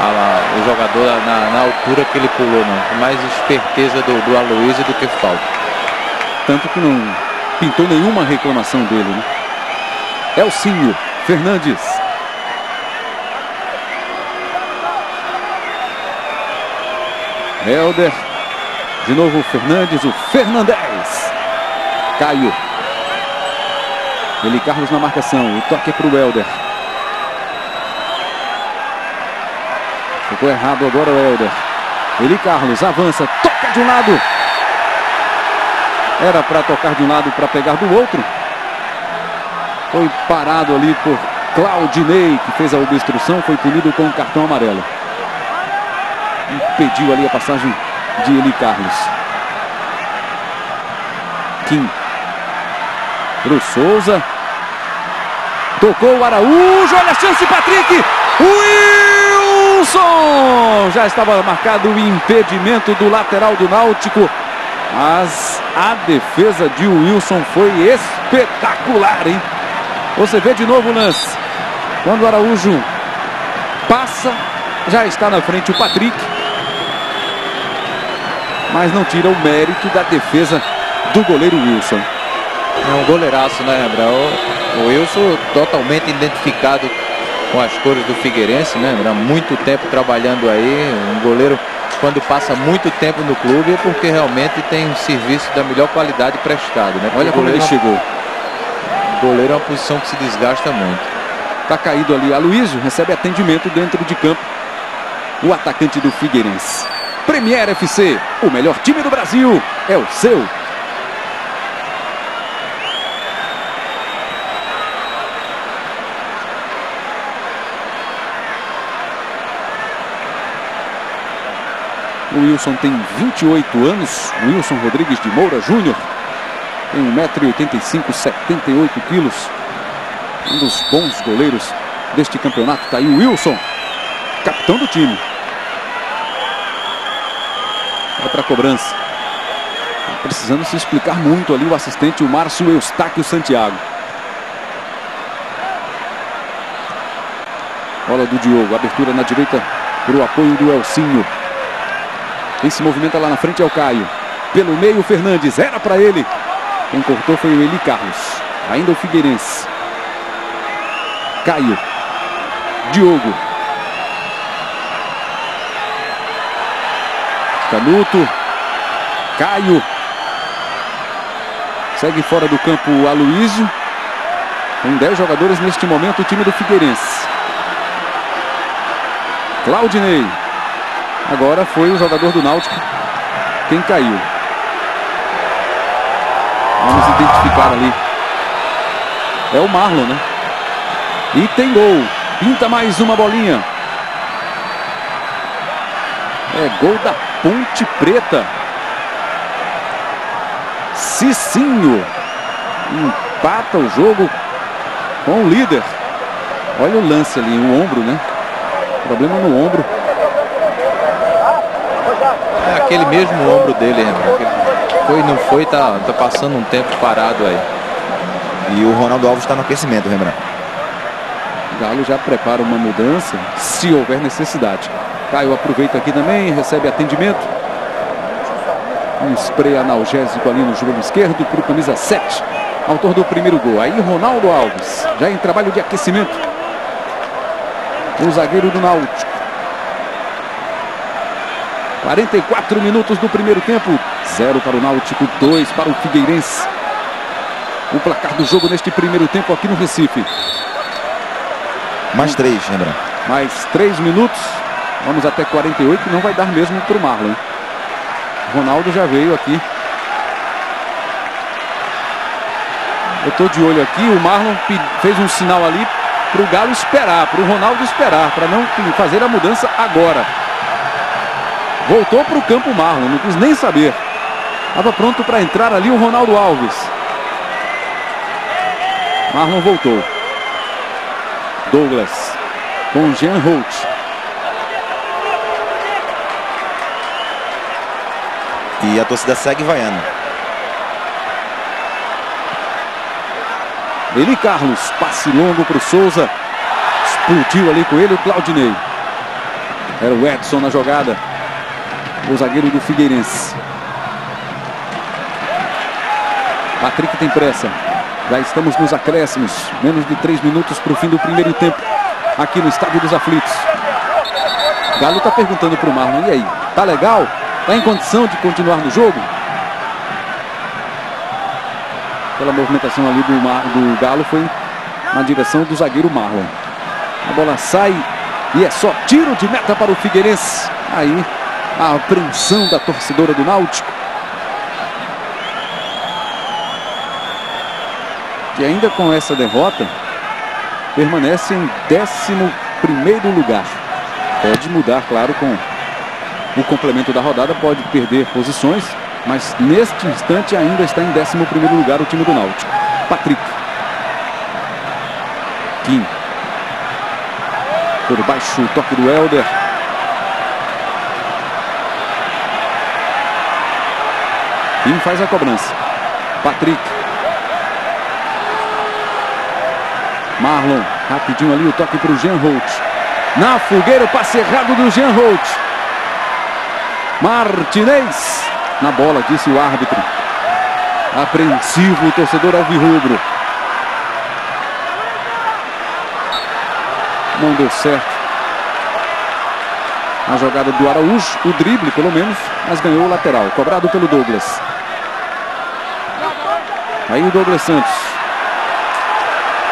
a, o jogador na, na, altura que ele pulou não. Mais esperteza do, do Aloysio do que falta. Tanto que não pintou nenhuma reclamação dele, né? Elcinho Fernandes. Helder de novo o Fernandes, o Fernandes. Caio. Ele Carlos na marcação. O toque é para o Helder. Ficou errado agora o Helder. Ele Carlos avança, toca de um lado. Era para tocar de um lado para pegar do outro. Foi parado ali por Claudinei, que fez a obstrução, foi punido com o cartão amarelo. Impediu ali a passagem de Eli Carlos. Kim. Pro Souza. Tocou o Araújo. Olha a chance, Patrick. Wilson! Já estava marcado o impedimento do lateral do Náutico. Mas a defesa de Wilson foi espetacular, hein? Você vê de novo o lance. Quando o Araújo passa, já está na frente o Patrick mas não tira o mérito da defesa do goleiro Wilson. É um goleiraço, né, Rebra? O, Wilson totalmente identificado com as cores do Figueirense, né? Há muito tempo trabalhando aí, um goleiro quando passa muito tempo no clube é porque realmente tem um serviço da melhor qualidade prestado, né? Olha como ele chegou. O goleiro é uma posição que se desgasta muito. Tá caído ali. Aloysio recebe atendimento dentro de campo. O atacante do Figueirense. Premier FC, o melhor time do Brasil, é o seu. O Wilson tem 28 anos. Wilson Rodrigues de Moura Júnior. Tem 1,85m, 78 quilos. Um dos bons goleiros deste campeonato. Está aí o Wilson, capitão do time. Para a cobrança. Tá precisando se explicar muito ali o assistente, o Márcio Eustáquio Santiago. Bola do Diogo, abertura na direita para o apoio do Elcinho. Quem se movimenta lá na frente é o Caio. Pelo meio, o Fernandes. Era para ele. Quem cortou foi o Eli Carlos. Ainda o Figueirense. Caio. Diogo. Canuto. Caio. Segue fora do campo o Aloísio. Com 10 jogadores neste momento o time do Figueirense. Claudinei. Agora foi o jogador do Náutico quem caiu. Vamos identificar ali. É o Marlon, né? E tem gol. Pinta mais uma bolinha. É gol da Ponte Preta. Cicinho. Empata o jogo com o líder. Olha o lance ali, o ombro, né? Problema no ombro. É aquele mesmo ombro dele, Rembrandt. Foi, não foi, tá, tá passando um tempo parado aí. E o Ronaldo Alves está no aquecimento, Rembrandt. Galo já prepara uma mudança, se houver necessidade. Caio aproveita aqui também, recebe atendimento. Um spray analgésico ali no joelho esquerdo para o camisa 7. Autor do primeiro gol. Aí Ronaldo Alves, já em trabalho de aquecimento. O zagueiro do Náutico. 44 minutos do primeiro tempo. 0 para o Náutico, 2 para o Figueirense. O placar do jogo neste primeiro tempo aqui no Recife. Mais três, Rembrandt. Mais 3 minutos. Vamos até 48. Não vai dar mesmo para o Marlon. Ronaldo já veio aqui. Eu estou de olho aqui. O Marlon fez um sinal ali para o Galo esperar, para o Ronaldo esperar, para não fazer a mudança agora. Voltou para o campo Marlon, não quis nem saber. Estava pronto para entrar ali o Ronaldo Alves. Marlon voltou. Douglas com Jean Holt. E a torcida segue vaiando. Eli Carlos, passe longo para o Souza. Explodiu ali com ele o Claudinei. Era o Edson na jogada. O zagueiro do Figueirense. Patrick tem pressa. Já estamos nos acréscimos. Menos de três minutos para o fim do primeiro tempo. Aqui no Estádio dos Aflitos. Galo está perguntando para o Marlon. E aí? Tá legal? Tá em condição de continuar no jogo? Pela movimentação ali do, Mar, do Galo foi na direção do zagueiro Marlon. A bola sai e é só tiro de meta para o Figueirense. Aí a apreensão da torcedora do Náutico. Que ainda com essa derrota permanece em 11 lugar. Pode mudar, claro, com o complemento da rodada, pode perder posições, mas neste instante ainda está em 11 lugar o time do Náutico. Patrick. Kim. Por baixo o toque do Helder. Kim faz a cobrança. Patrick. Marlon. Rapidinho ali o toque para o Jean Holt. Na fogueira o passe errado do Jean Holt. Martinez. Na bola, disse o árbitro. Apreensivo o torcedor alvirrubro. Não deu certo. A jogada do Araújo, o drible pelo menos, mas ganhou o lateral. Cobrado pelo Douglas. Aí o Douglas Santos.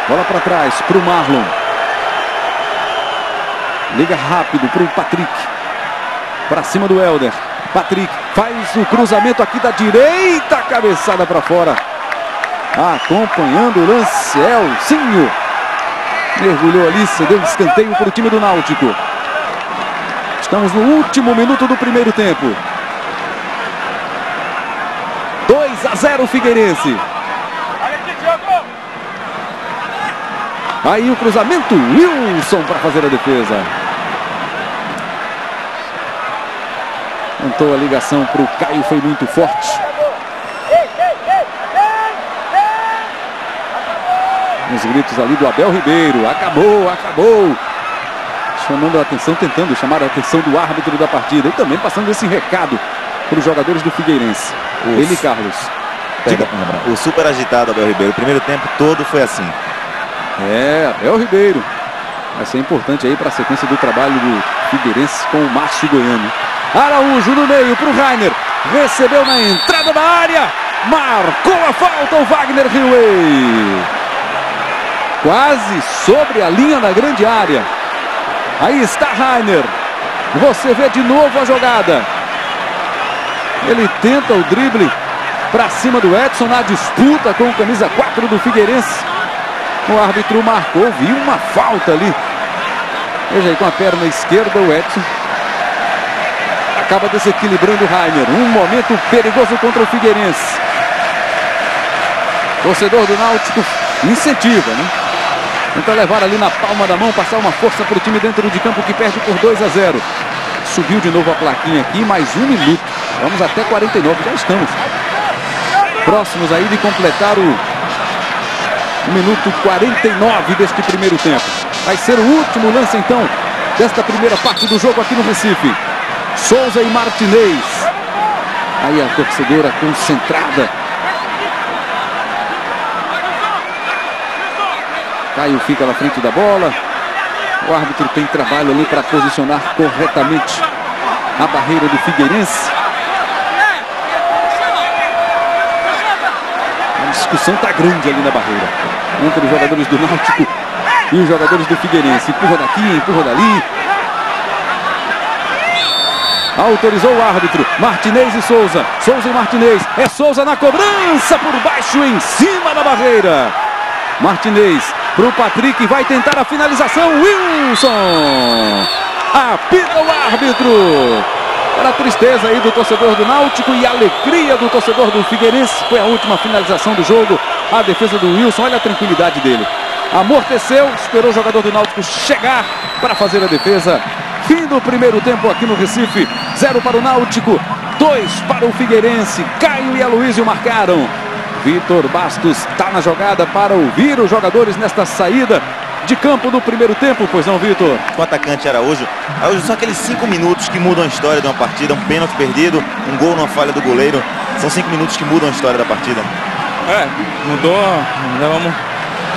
Bola para trás para o Marlon. Liga rápido para o Patrick. Para cima do Helder. Patrick faz o cruzamento aqui da direita. Cabeçada para fora. Acompanhando o lance. Elcinho. Mergulhou ali, cedeu um escanteio para o time do Náutico. Estamos no último minuto do primeiro tempo. 2 a 0 Figueirense. Aí o cruzamento, Wilson para fazer a defesa. Tentou a ligação para o Caio, foi muito forte. Os gritos ali do Abel Ribeiro. Acabou, acabou. Chamando a atenção, tentando chamar a atenção do árbitro da partida. E também passando esse recado para os jogadores do Figueirense. Os... Ele, Carlos. Pega, o super agitado Abel Ribeiro. O primeiro tempo todo foi assim. É, Abel Ribeiro. Vai ser importante aí para a sequência do trabalho do Figueirense com o Márcio Goiano. Araújo no meio para o Rainer. Recebeu na entrada da área. Marcou a falta o Wagner Hillway. Quase sobre a linha da grande área. Aí está Rainer. Você vê de novo a jogada. Ele tenta o drible para cima do Edson na disputa com o camisa 4 do Figueirense. O árbitro marcou, viu uma falta ali. Veja aí com a perna esquerda o Edson. Acaba desequilibrando o Rainer. Um momento perigoso contra o Figueirense. Torcedor do Náutico incentiva, né? Tenta levar ali na palma da mão, passar uma força para o time dentro de campo que perde por 2 a 0. Subiu de novo a plaquinha aqui, mais um minuto. Vamos até 49, já estamos. Próximos aí de completar o minuto 49 deste primeiro tempo. Vai ser o último lance, então, desta primeira parte do jogo aqui no Recife. Souza e Martinez. Aí a torcedora concentrada. Caio fica na frente da bola. O árbitro tem trabalho ali para posicionar corretamente a barreira do Figueirense. discussão está grande ali na barreira. Entre os jogadores do Náutico e os jogadores do Figueirense. Empurra daqui, empurra dali. Autorizou o árbitro. Martinez e Souza. Souza e Martinez. É Souza na cobrança por baixo em cima da barreira. Martinez para o Patrick. Vai tentar a finalização. Wilson. Apita o árbitro. Para a tristeza aí do torcedor do Náutico e a alegria do torcedor do Figueirense. Foi a última finalização do jogo. A defesa do Wilson, olha a tranquilidade dele. Amorteceu, esperou o jogador do Náutico chegar para fazer a defesa. Fim do primeiro tempo aqui no Recife. Zero para o Náutico, dois para o Figueirense. Caio e Aloysio marcaram. Vitor Bastos está na jogada para ouvir os jogadores nesta saída de campo no primeiro tempo, pois não, Vitor? O atacante Araújo. Araújo são aqueles cinco minutos que mudam a história de uma partida. Um pênalti perdido, um gol numa falha do goleiro. São cinco minutos que mudam a história da partida. É, mudou. Levamos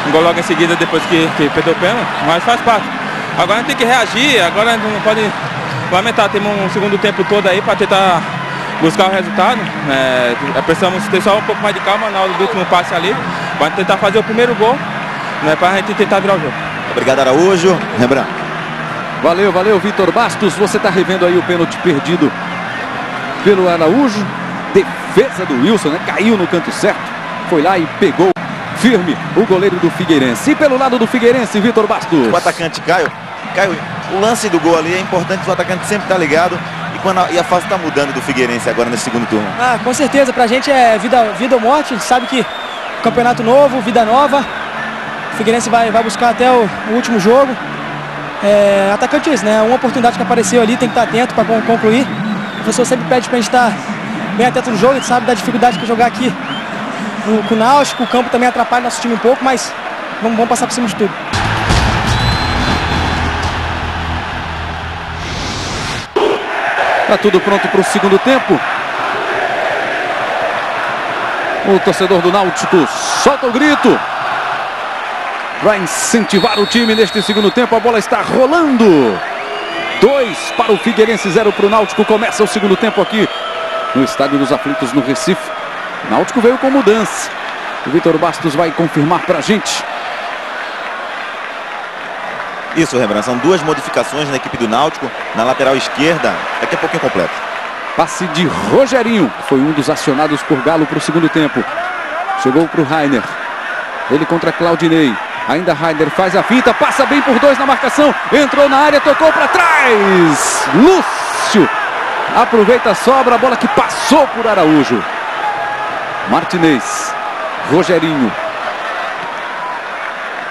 um gol logo em seguida depois que, que perdeu o pênalti, mas faz parte. Agora a gente tem que reagir, agora a gente não pode lamentar. Temos um segundo tempo todo aí para tentar buscar o resultado. É, precisamos ter só um pouco mais de calma na hora do último passe ali, para tentar fazer o primeiro gol né, para a gente tentar virar o jogo. Obrigado, Araújo. Rembrandt. Valeu, valeu, Vitor Bastos. Você está revendo aí o pênalti perdido pelo Araújo. Defesa do Wilson, né? Caiu no canto certo. Foi lá e pegou firme o goleiro do Figueirense. E pelo lado do Figueirense, Vitor Bastos. O atacante Caio. Caio, o lance do gol ali é importante o atacante sempre tá ligado. E, quando a, e a fase está mudando do Figueirense agora nesse segundo turno. Ah, com certeza. Pra gente é vida, vida ou morte. A gente sabe que campeonato novo, vida nova. O Figueirense vai, vai buscar até o, o último jogo. É, atacantes, né? Uma oportunidade que apareceu ali, tem que estar atento para concluir. O professor sempre pede para a gente estar bem atento no jogo, a gente sabe da dificuldade que é jogar aqui no, com o Náutico, o campo também atrapalha nosso time um pouco, mas vamos, vamos passar por cima de tudo. Tá tudo pronto para o segundo tempo. O torcedor do Náutico solta o grito. para incentivar o time neste segundo tempo. A bola está rolando. Dois para o Figueirense, zero para o Náutico. Começa o segundo tempo aqui no Estádio dos Aflitos, no Recife. Náutico veio com mudança. O Vitor Bastos vai confirmar para a gente. Isso, Rembrandt. São duas modificações na equipe do Náutico. Na lateral esquerda, daqui a pouquinho completo. Passe de Rogerinho, que foi um dos acionados por Galo para o segundo tempo. Chegou para o Rainer. Ele contra Claudinei. Ainda Rainer faz a finta, passa bem por dois na marcação. Entrou na área, tocou para trás. Lúcio aproveita a sobra, a bola que passou por Araújo. Martinez. Rogerinho.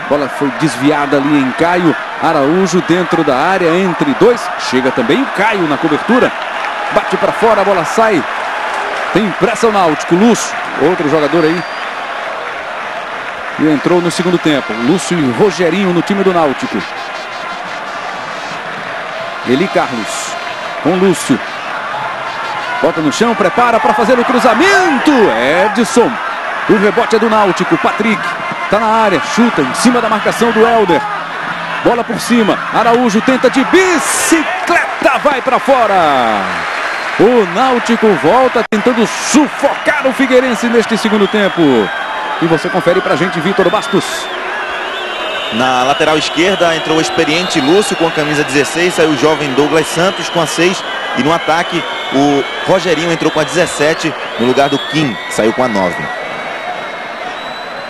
Bola foi desviada ali em Caio. Araújo dentro da área, entre dois. Chega também o Caio na cobertura. Bate para fora, a bola sai. Tem pressa o Náutico. Lúcio, outro jogador aí. E entrou no segundo tempo. Lúcio e Rogerinho no time do Náutico. Eli Carlos com Lúcio. Bota no chão, prepara para fazer o cruzamento. Edson. O rebote é do Náutico. Patrick está na área, chuta em cima da marcação do Helder. Bola por cima. Araújo tenta de bicicleta, vai para fora. O Náutico volta tentando sufocar o Figueirense neste segundo tempo. E você confere pra gente, Vitor Bastos. Na lateral esquerda entrou o experiente Lúcio com a camisa 16, saiu o jovem Douglas Santos com a 6 e no ataque o Rogerinho entrou com a 17 no lugar do Kim, saiu com a 9.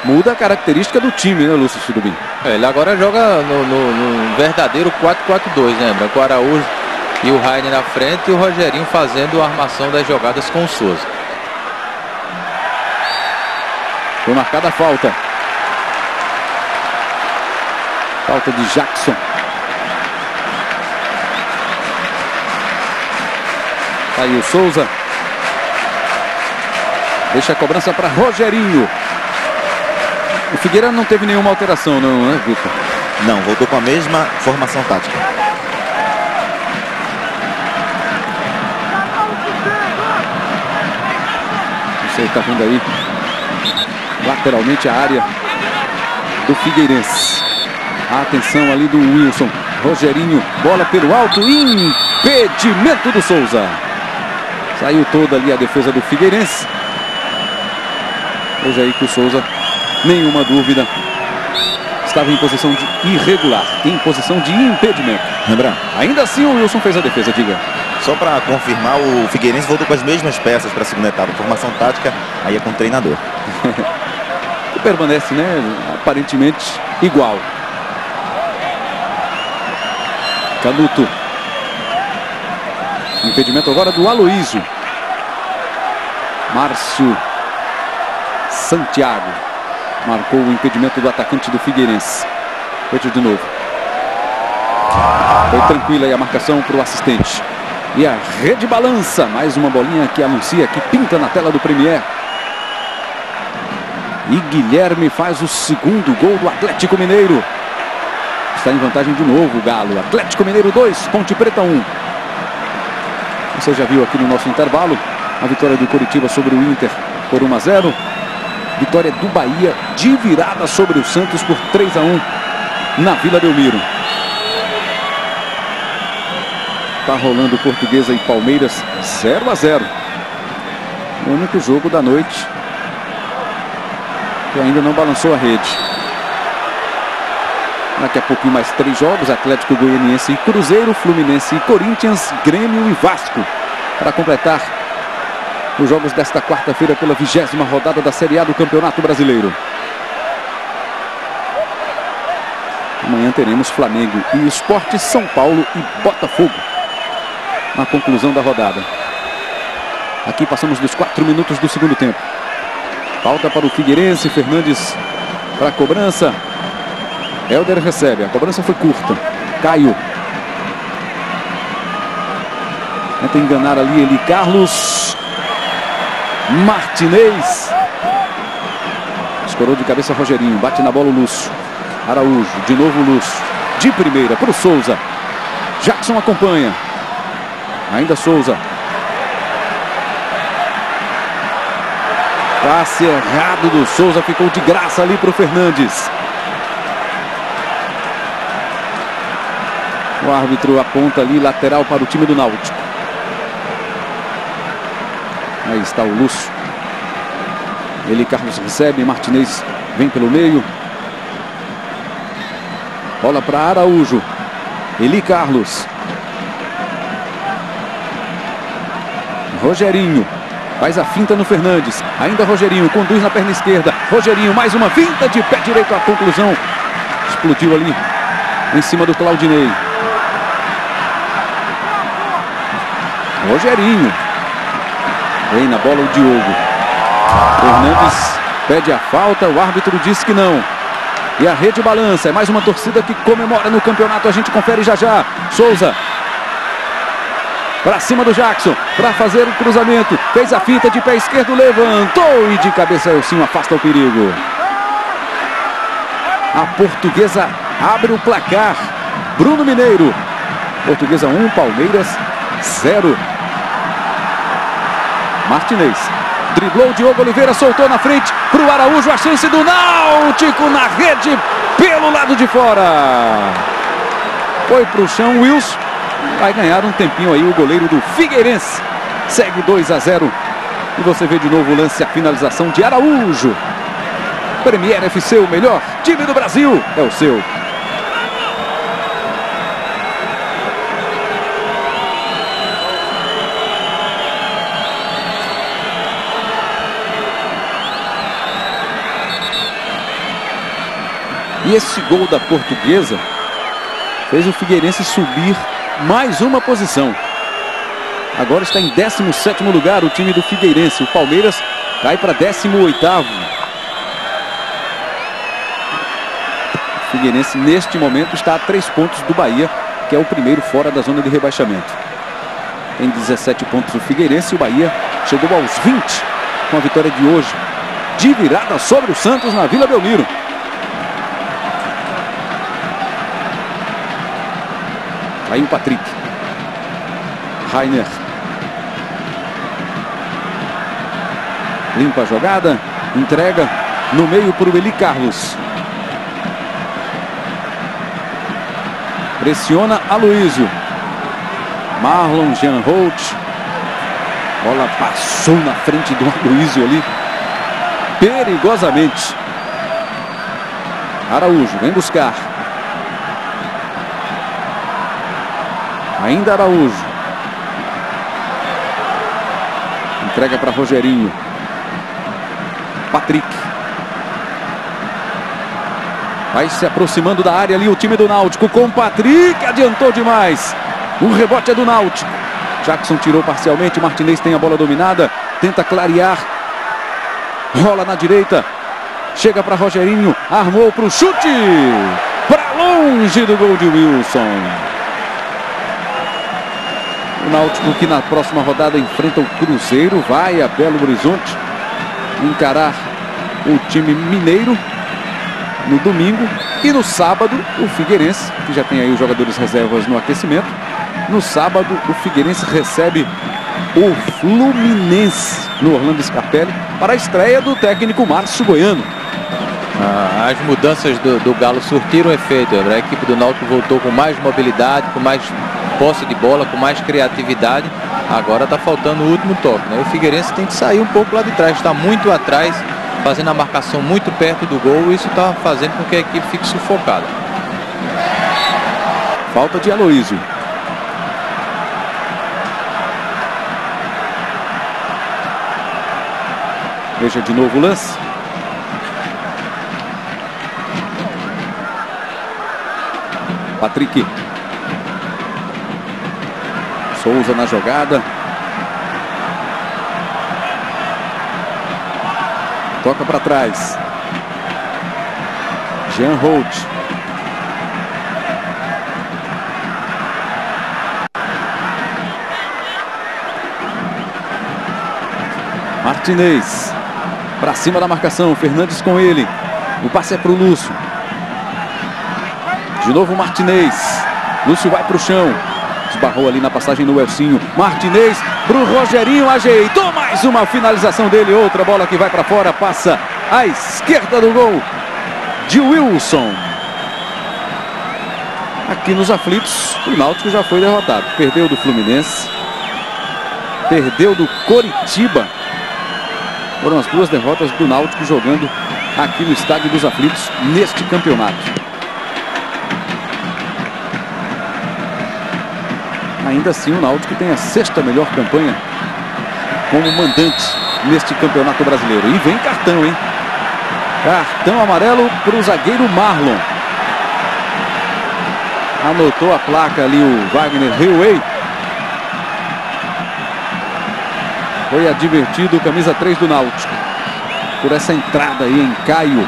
Muda a característica do time, né, Lúcio Surubim? É, ele agora joga no, no, no verdadeiro 4-4-2, né? Com o Araújo e o Rainer na frente e o Rogerinho fazendo a armação das jogadas com o Souza. Foi marcada a falta. Falta de Jackson. Tá aí o Souza. Deixa a cobrança para Rogerinho. O Figueira não teve nenhuma alteração, não, né, Vitor? Não, voltou com a mesma formação tática. Você está vendo aí lateralmente a área do Figueirense. A atenção ali do Wilson. Rogerinho, bola pelo alto, impedimento do Souza. Saiu toda ali a defesa do Figueirense. Hoje aí que o Souza, nenhuma dúvida, estava em posição de irregular, em posição de impedimento. Lembra? Ainda assim o Wilson fez a defesa, diga. Só para confirmar, o Figueirense voltou com as mesmas peças para a segunda etapa. Formação tática, aí é com o treinador. e permanece, né, aparentemente igual. Canuto. Impedimento agora do Aloísio. Márcio Santiago. Marcou o impedimento do atacante do Figueirense. Veja de novo. Foi tranquila aí a marcação para o assistente. E a rede balança. Mais uma bolinha que anuncia, que pinta na tela do Premier. E Guilherme faz o segundo gol do Atlético Mineiro. Está em vantagem de novo o Galo. Atlético Mineiro 2, Ponte Preta 1. Você já viu aqui no nosso intervalo a vitória do Coritiba sobre o Inter por 1 a 0. Vitória do Bahia de virada sobre o Santos por 3 a 1 na Vila Belmiro. Está rolando Portuguesa e Palmeiras 0 a 0. O único jogo da noite que ainda não balançou a rede. Daqui a pouquinho mais três jogos, Atlético Goianiense e Cruzeiro, Fluminense e Corinthians, Grêmio e Vasco. Para completar os jogos desta quarta-feira pela vigésima rodada da Série A do Campeonato Brasileiro. Amanhã teremos Flamengo e Esporte, São Paulo e Botafogo. Na conclusão da rodada. Aqui passamos dos quatro minutos do segundo tempo. Falta para o Figueirense, Fernandes para a cobrança. Helder recebe, a cobrança foi curta. Caio. Tenta enganar ali ele, Carlos. Martinez. Escorou de cabeça Rogerinho. Bate na bola o Lúcio. Araújo. De novo o Lúcio. De primeira para o Souza. Jackson acompanha. Ainda Souza. Passe errado do Souza. Ficou de graça ali para o Fernandes. O árbitro aponta ali lateral para o time do Náutico. Aí está o Lúcio. Ele, Carlos recebe, Martinez vem pelo meio. Bola para Araújo. Eli Carlos. Rogerinho. Faz a finta no Fernandes. Ainda Rogerinho conduz na perna esquerda. Rogerinho, mais uma finta de pé direito à conclusão. Explodiu ali em cima do Claudinei. Rogerinho. Vem na bola o Diogo. Fernandes pede a falta, o árbitro diz que não. E a rede balança, é mais uma torcida que comemora no campeonato, a gente confere já já. Souza. Para cima do Jackson, para fazer o cruzamento. Fez a finta de pé esquerdo, levantou e de cabeça Elcinho afasta o perigo. A portuguesa abre o placar. Bruno Mineiro. Portuguesa 1, Palmeiras 0. Martinez. Driblou Diogo Oliveira, soltou na frente para o Araújo. A chance do Náutico na rede pelo lado de fora. Foi para o chão Wilson. Vai ganhar um tempinho aí o goleiro do Figueirense. Segue 2 a 0. E você vê de novo o lance, a finalização de Araújo. Premier FC, o melhor time do Brasil, é o seu. E esse gol da portuguesa fez o Figueirense subir mais uma posição. Agora está em 17º lugar o time do Figueirense. O Palmeiras cai para 18º. O Figueirense neste momento está a três pontos do Bahia, que é o primeiro fora da zona de rebaixamento. Tem 17 pontos o Figueirense e o Bahia chegou aos 20 com a vitória de hoje. De virada sobre o Santos na Vila Belmiro. Aí o Patrick. Rainer. Limpa a jogada. Entrega no meio para o Eli Carlos. Pressiona Aloysio. Marlon Jean Holt. Bola passou na frente do Aloysio ali. Perigosamente. Araújo vem buscar. Ainda Araújo. Entrega para Rogerinho. Patrick. Vai se aproximando da área ali o time do Náutico com Patrick. Adiantou demais. O rebote é do Náutico. Jackson tirou parcialmente. Martinez tem a bola dominada. Tenta clarear. Rola na direita. Chega para Rogerinho. Armou para o chute. Para longe do gol de Wilson. O Náutico que na próxima rodada enfrenta o Cruzeiro, vai a Belo Horizonte encarar o time mineiro no domingo e no sábado o Figueirense, que já tem aí os jogadores reservas no aquecimento. No sábado o Figueirense recebe o Fluminense no Orlando Scarpelli para a estreia do técnico Márcio Goiano. Ah, as mudanças do, do Galo surtiram efeito. A equipe do Náutico voltou com mais mobilidade, com mais posse de bola, com mais criatividade. Agora está faltando o último toque. Né? O Figueirense tem que sair um pouco lá de trás, está muito atrás, fazendo a marcação muito perto do gol. Isso está fazendo com que a equipe fique sufocada. Falta de Aloísio. Veja de novo o lance. Patrick. Souza na jogada. Toca para trás. Jean Holt. Martinez. Para cima da marcação. Fernandes com ele. O passe é para o Lúcio. De novo Martinez. Lúcio vai para o chão. Esbarrou ali na passagem no Elcinho. Martinez para o Rogerinho. Ajeitou mais uma finalização dele. Outra bola que vai para fora. Passa à esquerda do gol de Wilson. aqui nos aflitos, o Náutico já foi derrotado. Perdeu do Fluminense, perdeu do Coritiba. Foram as duas derrotas do Náutico jogando aqui no Estádio dos Aflitos neste campeonato. Ainda assim, o Náutico tem a sexta melhor campanha como mandante neste campeonato brasileiro. E vem cartão, hein? Cartão amarelo para o zagueiro Marlon. Anotou a placa ali o Wagner Hillway. Foi advertido camisa 3 do Náutico. Por essa entrada aí em Caio.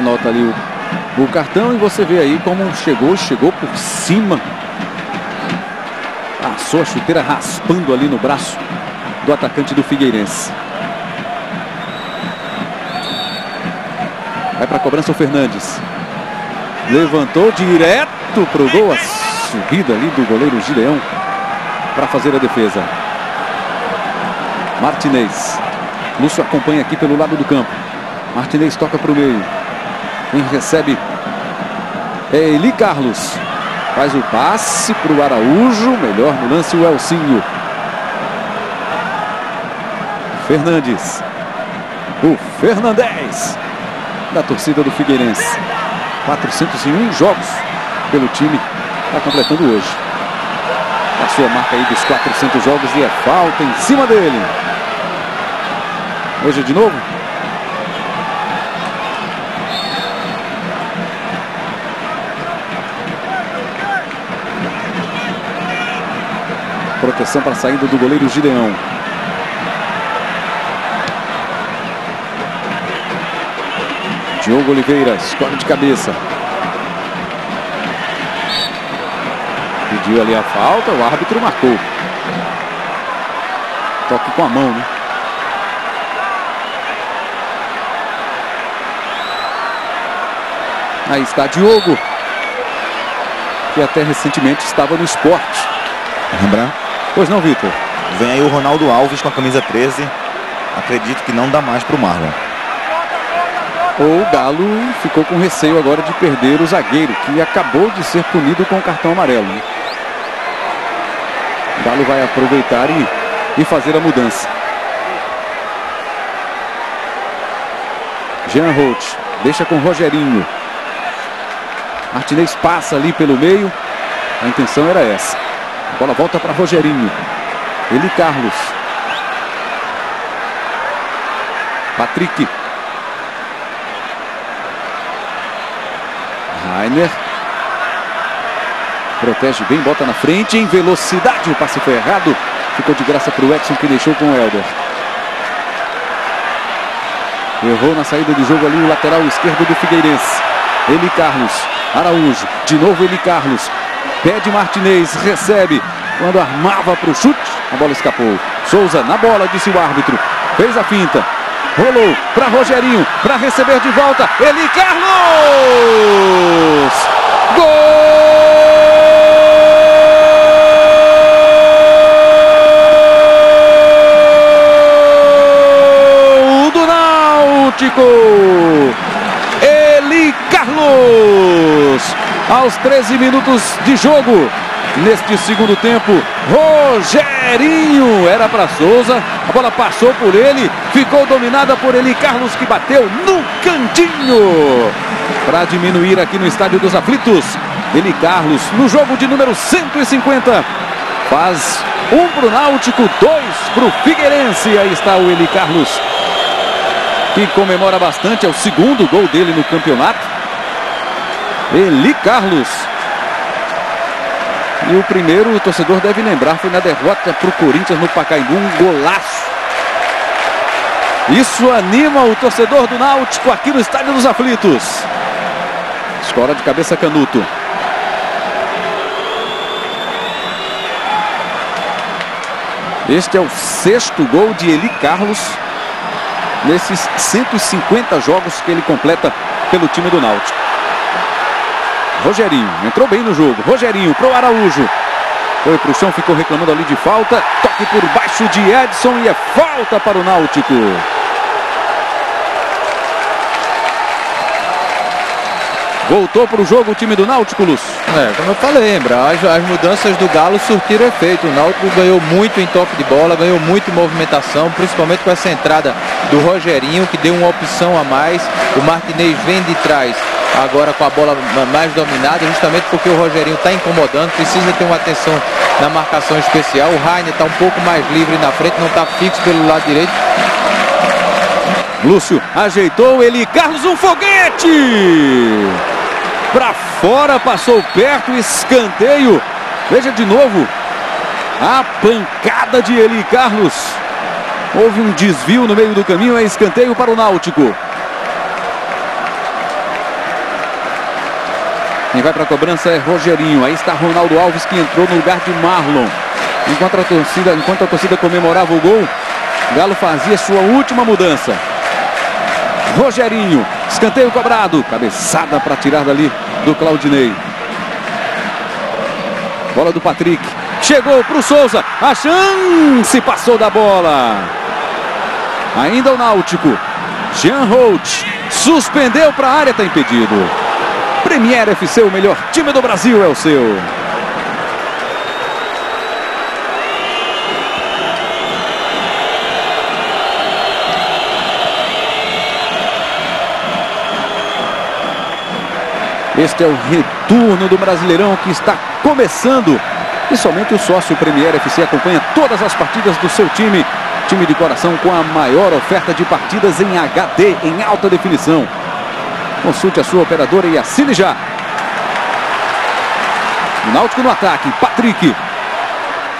Anota ali o, o cartão e você vê aí como chegou, chegou por cima. Passou a chuteira raspando ali no braço do atacante do Figueirense. Vai para a cobrança o Fernandes. Levantou direto para o gol. A subida ali do goleiro Gideão para fazer a defesa. Martinez. Lúcio acompanha aqui pelo lado do campo. Martinez toca para o meio. Quem recebe é Eli Carlos. Faz o passe para o Araújo. Melhor no lance o Elcinho. Fernandes. O Fernandes. Da torcida do Figueirense. 401 jogos pelo time. Está completando hoje. A marca aí dos 400 jogos e é falta em cima dele. Hoje de novo. Para a saída do goleiro Gideão. Diogo Oliveira escolhe de cabeça. Pediu ali a falta, o árbitro marcou. Toque com a mão, né? Aí está Diogo, que até recentemente estava no esporte. Lembrar? Pois não, Vitor? Vem aí o Ronaldo Alves com a camisa 13. Acredito que não dá mais para o Marlon. O Galo ficou com receio agora de perder o zagueiro, que acabou de ser punido com o cartão amarelo. O Galo vai aproveitar e, e fazer a mudança. Jean Holt deixa com Rogerinho. Martinez passa ali pelo meio. A intenção era essa. Bola volta para Rogerinho. Ele Carlos. Patrick. Rainer. Protege bem, bota na frente. Em velocidade, o passe foi errado. Ficou de graça para o Edson que deixou com o Helder. Errou na saída de jogo ali o lateral esquerdo do Figueirense. Ele Carlos. Araújo. De novo ele Carlos. Pede Martinez. Recebe. Quando armava para o chute, a bola escapou. Souza na bola, disse o árbitro. Fez a finta. Rolou para Rogerinho, para receber de volta. Eli Carlos! Gol do Náutico! Eli Carlos! Aos 13 minutos de jogo. Neste segundo tempo, Rogerinho era para Souza. A bola passou por ele, ficou dominada por ele. Carlos que bateu no cantinho. Para diminuir aqui no Estádio dos Aflitos. Ele Carlos no jogo de número 150. Faz um para o Náutico, dois para o Figueirense. Aí está o Eli Carlos. Que comemora bastante. É o segundo gol dele no campeonato. Eli Carlos. E o primeiro, o torcedor deve lembrar, foi na derrota para o Corinthians no Pacaembu, um golaço. Isso anima o torcedor do Náutico aqui no Estádio dos Aflitos. Escola de cabeça Canuto. Este é o sexto gol de Eli Carlos nesses 150 jogos que ele completa pelo time do Náutico. Rogerinho entrou bem no jogo. Rogerinho pro Araújo. Foi pro chão, ficou reclamando ali de falta. Toque por baixo de Edson e é falta para o Náutico. Voltou para o jogo o time do Náutico, Lúcio. É, como eu falei, lembra, as, as, mudanças do Galo surtiram efeito. O Náutico ganhou muito em toque de bola, ganhou muito em movimentação, principalmente com essa entrada do Rogerinho, que deu uma opção a mais. O Martinez vem de trás, agora com a bola mais dominada, justamente porque o Rogerinho está incomodando, precisa ter uma atenção na marcação especial. O Rainer está um pouco mais livre na frente, não está fixo pelo lado direito. Lúcio ajeitou ele, Carlos um foguete! para fora, passou perto, escanteio. Veja de novo a pancada de Eli Carlos. Houve um desvio no meio do caminho, é escanteio para o Náutico. Quem vai para a cobrança é Rogerinho. Aí está Ronaldo Alves que entrou no lugar de Marlon. Enquanto a torcida, enquanto a torcida comemorava o gol, Galo fazia sua última mudança. Rogerinho, escanteio cobrado, cabeçada para tirar dali do Claudinei. Bola do Patrick, chegou para o Souza, a chance passou da bola. Ainda o Náutico, Jean Holt, suspendeu para a área, está impedido. Premier FC, o melhor time do Brasil é o seu. Este é o retorno do Brasileirão que está começando. E somente o sócio Premier FC acompanha todas as partidas do seu time. Time de coração com a maior oferta de partidas em HD, em alta definição. Consulte a sua operadora e assine já. Náutico no ataque, Patrick.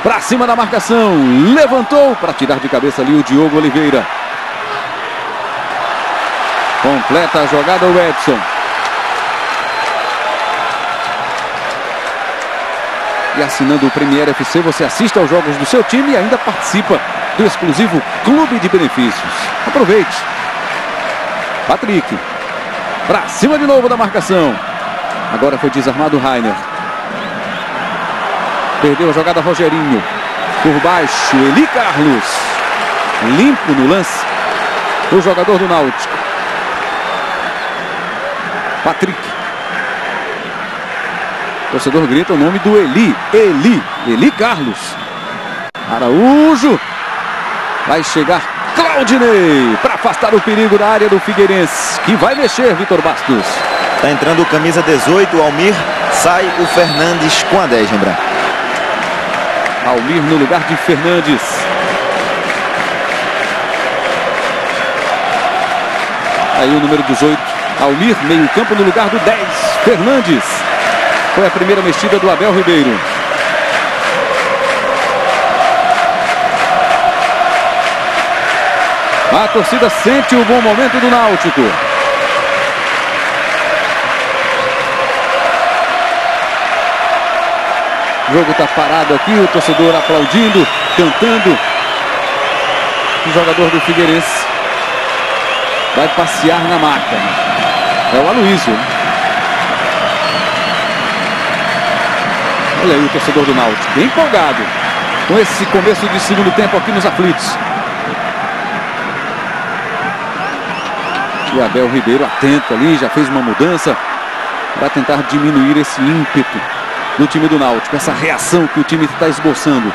Para cima da marcação, levantou para tirar de cabeça ali o Diogo Oliveira. Completa a jogada o Edson. E assinando o Premier FC, você assiste aos jogos do seu time e ainda participa do exclusivo Clube de Benefícios. Aproveite. Patrick. Pra cima de novo da marcação. Agora foi desarmado o Rainer. Perdeu a jogada Rogerinho. Por baixo, Eli Carlos. Limpo no lance. O jogador do Náutico. Patrick. O torcedor grita o nome do Eli. Eli. Eli Carlos. Araújo. Vai chegar Claudinei para afastar o perigo da área do Figueirense. Que vai mexer, Vitor Bastos. Está entrando o camisa 18, o Almir. Sai o Fernandes com a 10, lembra? Almir no lugar de Fernandes. Aí o número 18, Almir, meio campo no lugar do 10, Fernandes. Foi a primeira mexida do Abel Ribeiro. A torcida sente o bom momento do Náutico. O jogo está parado aqui, o torcedor aplaudindo, cantando. O jogador do Figueirense vai passear na marca. É o Aloysio. Olha aí o torcedor do Náutico, empolgado com esse começo de segundo tempo aqui nos aflitos. O Abel Ribeiro atento ali, já fez uma mudança para tentar diminuir esse ímpeto do time do Náutico, essa reação que o time está esboçando.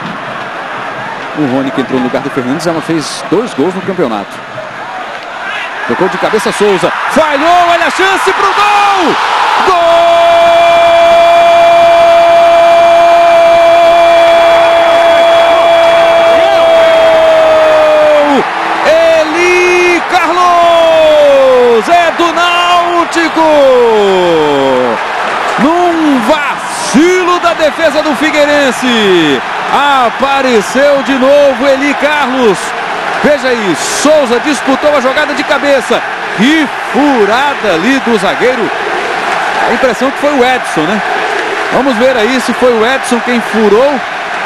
O Rony que entrou no lugar do Fernandes, ela fez dois gols no campeonato. Tocou de cabeça Souza, falhou, olha a chance para o gol! Gol! Náutico. Num vacilo da defesa do Figueirense. Apareceu de novo Eli Carlos. Veja aí, Souza disputou a jogada de cabeça. Que furada ali do zagueiro. A impressão que foi o Edson, né? Vamos ver aí se foi o Edson quem furou.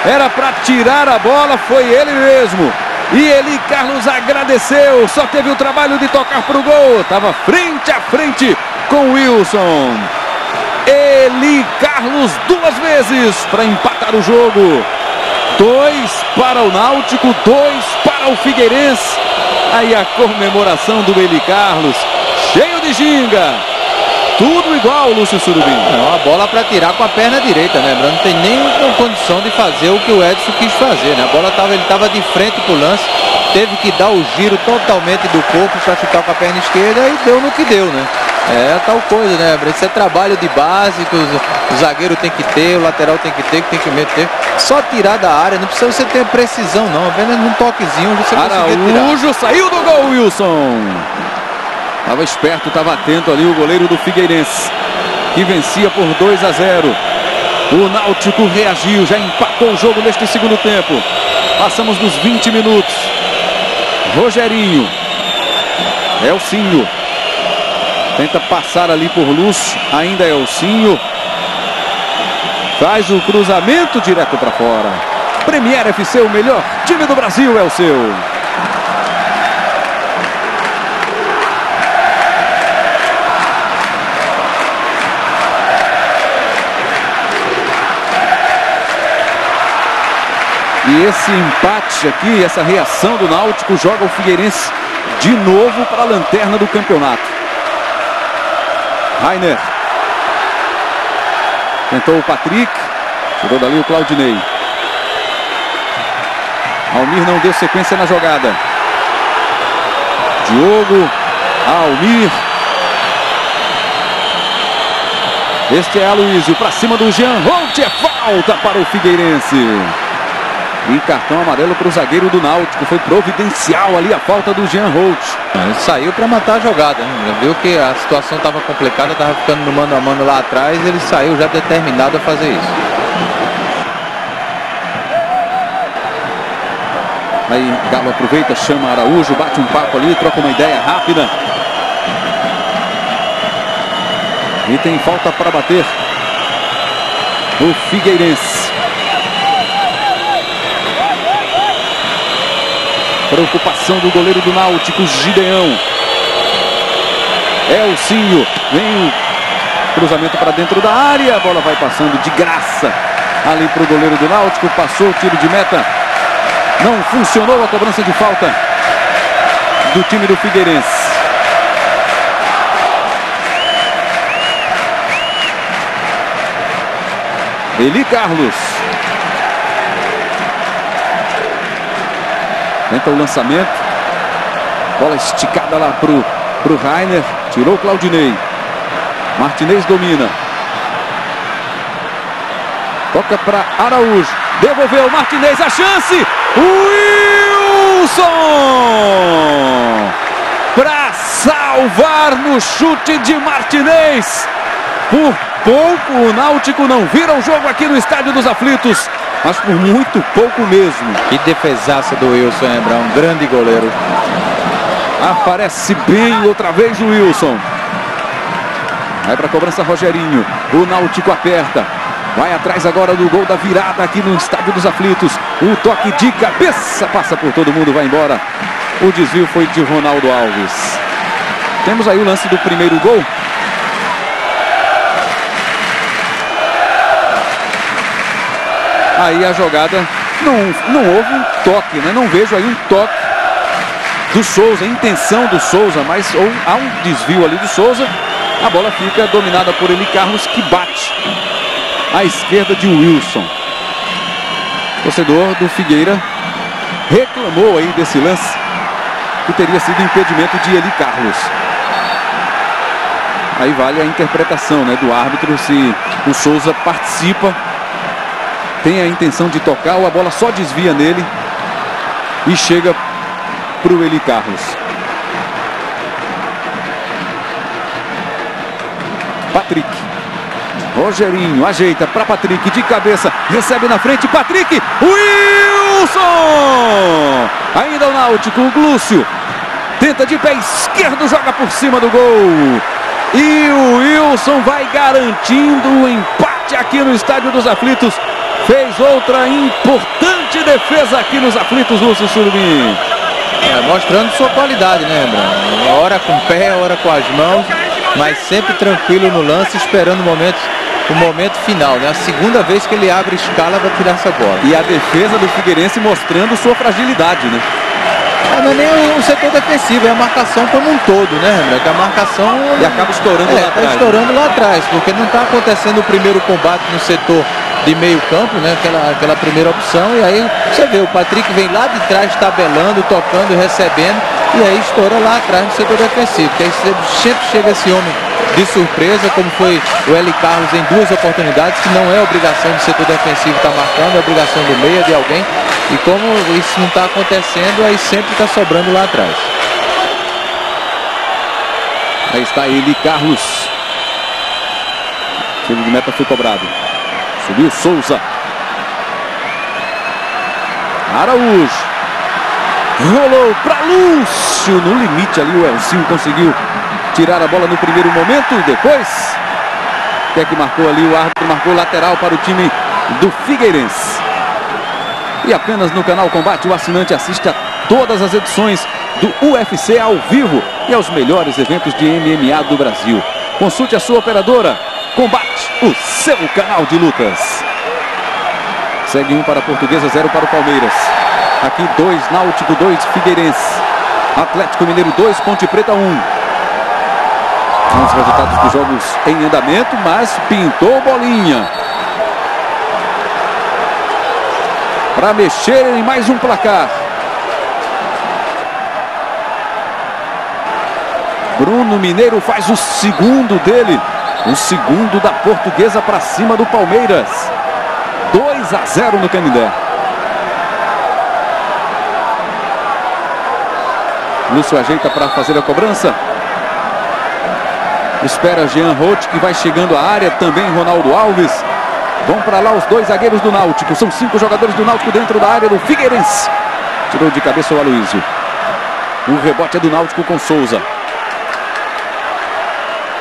Era para tirar a bola, foi ele mesmo. E Eli Carlos agradeceu, só teve o trabalho de tocar para o gol. Estava frente a frente com Wilson. Eli Carlos duas vezes para empatar o jogo. Dois para o Náutico, dois para o Figueirense. Aí a comemoração do Eli Carlos, cheio de ginga. Tudo igual, Lúcio Surubim. É uma bola para tirar com a perna direita, né? Não tem nem condição de fazer o que o Edson quis fazer, né? A bola tava, ele estava de frente pro lance, teve que dar o giro totalmente do corpo para chutar com a perna esquerda e deu no que deu, né? É tal coisa, né? Isso é trabalho de que o, zagueiro tem que ter, o lateral tem que ter, que tem que meter. Só tirar da área, não precisa você ter precisão, não. Apenas num toquezinho você Araújo saiu do gol, Wilson. Estava esperto, estava atento ali o goleiro do Figueirense, que vencia por 2 a 0. O Náutico reagiu, já empatou o jogo neste segundo tempo. Passamos dos 20 minutos. Rogerinho. Elcinho. Tenta passar ali por Lúcio. Ainda é Elcinho. Faz o cruzamento direto para fora. Premier FC, o melhor time do Brasil é o seu. E esse empate aqui, essa reação do Náutico, joga o Figueirense de novo para a lanterna do campeonato. Rainer. Tentou o Patrick. Tirou dali o Claudinei. Almir não deu sequência na jogada. Diogo. Almir. Este é Aloysio para cima do Jean Holt. É falta para o Figueirense. E cartão amarelo para o zagueiro do Náutico. Foi providencial ali a falta do Jean Holt. Ele saiu para matar a jogada. Né? Viu que a situação estava complicada, estava ficando no mano a mano lá atrás. Ele saiu já determinado a fazer isso. Aí Galo aproveita, chama Araújo, bate um papo ali, troca uma ideia rápida. E tem falta para bater. O Figueirense. Preocupação do goleiro do Náutico, Gideão. Elcinho. Vem o cruzamento para dentro da área. A bola vai passando de graça ali para o goleiro do Náutico. Passou o tiro de meta. Não funcionou a cobrança de falta do time do Figueirense. Eli Carlos. Tenta o lançamento. Bola esticada lá pro, pro Rainer. Tirou o Claudinei. Martinez domina. Toca para Araújo. Devolveu Martinez a chance. Wilson! Para salvar no chute de Martinez. Por pouco o Náutico não vira o jogo aqui no Estádio dos Aflitos mas por muito pouco mesmo. Que defesaça do Wilson, é um grande goleiro. Aparece bem outra vez o Wilson. Vai para a cobrança Rogerinho. O Náutico aperta. Vai atrás agora do gol da virada aqui no Estádio dos Aflitos. O toque de cabeça passa por todo mundo, vai embora. O desvio foi de Ronaldo Alves. Temos aí o lance do primeiro gol. Aí a jogada não, não houve um toque, né? Não vejo aí um toque do Souza, intenção do Souza, mas ou, há um desvio ali do Souza. A bola fica dominada por Eli Carlos que bate à esquerda de Wilson. Torcedor do Figueira reclamou aí desse lance que teria sido impedimento de Eli Carlos. Aí vale a interpretação né, do árbitro se o Souza participa tem a intenção de tocar a bola só desvia nele e chega para o Eli Carlos. Patrick. Rogerinho ajeita para Patrick de cabeça, recebe na frente Patrick, Wilson! Ainda o Náutico, o Glúcio tenta de pé esquerdo, joga por cima do gol. E o Wilson vai garantindo o empate aqui no Estádio dos Aflitos fez outra importante defesa aqui nos aflitos Lúcio Surubim. É, mostrando sua qualidade, né, Bruno? Hora com o pé, hora com as mãos. mas sempre tranquilo no lance, esperando o momento, o momento final. Né? A segunda vez que ele abre escala para tirar essa bola. E a defesa do Figueirense mostrando sua fragilidade, né? Ah, não é nem o, setor defensivo, é a marcação como um todo, né, André? Que a marcação. E acaba estourando é, lá atrás. Tá estourando lá atrás, porque não está acontecendo o primeiro combate no setor de meio campo, né? Aquela, aquela primeira opção. E aí você vê, o Patrick vem lá de trás tabelando, tocando, recebendo. E aí estoura lá atrás no setor defensivo. Que aí sempre chega esse homem de surpresa, como foi o L. Carlos em duas oportunidades, que não é obrigação do setor defensivo estar tá marcando, é obrigação do meia, de alguém. E como isso não está acontecendo, aí sempre está sobrando lá atrás. Aí está ele, Carlos. Tiro de meta foi cobrado. Subiu Souza. Araújo. Rolou para Lúcio. No limite ali o Elcinho conseguiu tirar a bola no primeiro momento. E depois, o é que marcou ali? O árbitro marcou lateral para o time do Figueirense. E apenas no canal Combate o assinante assiste a todas as edições do UFC ao vivo e aos melhores eventos de MMA do Brasil. Consulte a sua operadora. Combate, o seu canal de lutas. Segue um para a Portuguesa, zero para o Palmeiras. Aqui dois Náutico, dois Figueirense. Atlético Mineiro 2, Ponte Preta 1. Um. Os resultados dos jogos em andamento, mas pintou bolinha. Para mexer em mais um placar. Bruno Mineiro faz o segundo dele. O segundo da portuguesa para cima do Palmeiras. 2 a 0 no Canindé. Lúcio ajeita para fazer a cobrança. Espera Jean Roth, que vai chegando à área. Também Ronaldo Alves. Vão para lá os dois zagueiros do Náutico. São cinco jogadores do Náutico dentro da área do Figueirense. Tirou de cabeça o Aloysio. O rebote é do Náutico com Souza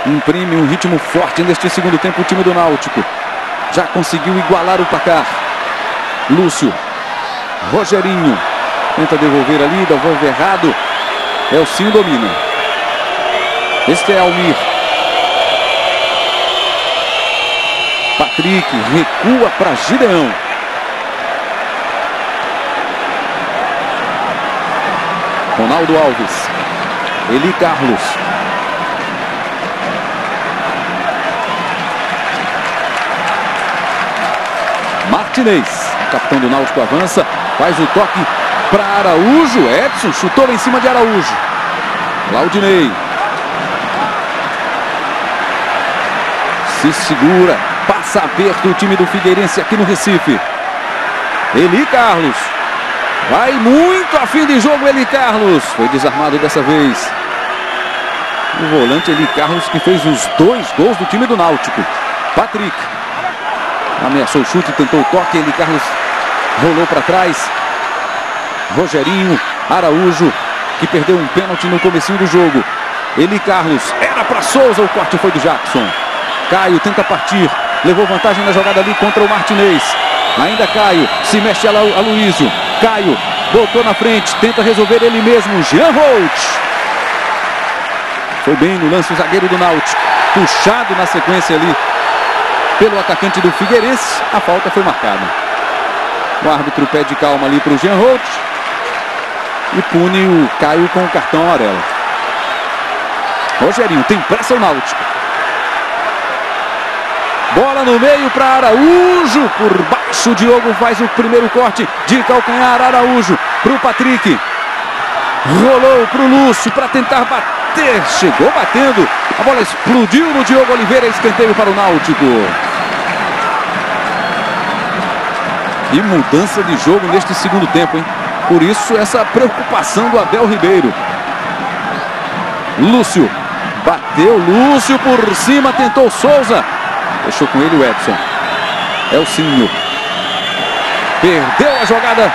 imprime um ritmo forte neste segundo tempo o time do Náutico. Já conseguiu igualar o placar. Lúcio. Rogerinho. Tenta devolver ali, devolve errado. Elcinho domina. Este é Almir. Patrick recua para Gideão. Ronaldo Alves. Eli Carlos. Martinez. capitão do Náutico avança, faz o toque para Araújo. Edson chutou em cima de Araújo. Claudinei. Se segura, passa aperto o time do Figueirense aqui no Recife. Eli Carlos. Vai muito a fim de jogo Eli Carlos. Foi desarmado dessa vez. O volante Eli Carlos que fez os dois gols do time do Náutico. Patrick. Ameaçou o chute, tentou o toque. Ele Carlos rolou para trás. Rogerinho, Araújo, que perdeu um pênalti no comecinho do jogo. Ele Carlos, era para Souza, o corte foi do Jackson. Caio tenta partir, levou vantagem na jogada ali contra o Martinez. Ainda Caio, se mexe a Luísio. Caio, voltou na frente, tenta resolver ele mesmo. Jean Holt. Foi bem no lance o zagueiro do Náutico. Puxado na sequência ali pelo atacante do Figueirense. A falta foi marcada. O árbitro pede calma ali para o Jean Holt. E pune o Caio com o cartão amarelo. Rogerinho tem pressa o Náutico. Bola no meio para Araújo. Por baixo, o Diogo faz o primeiro corte de calcanhar. Araújo para o Patrick. Rolou para o Lúcio para tentar bater. Chegou batendo. A bola explodiu no Diogo Oliveira. Escanteio para o Náutico. E mudança de jogo neste segundo tempo, hein? Por isso, essa preocupação do Abel Ribeiro. Lúcio. Bateu Lúcio por cima, tentou Souza. Fechou com ele o Edson. Elcinho. Perdeu a jogada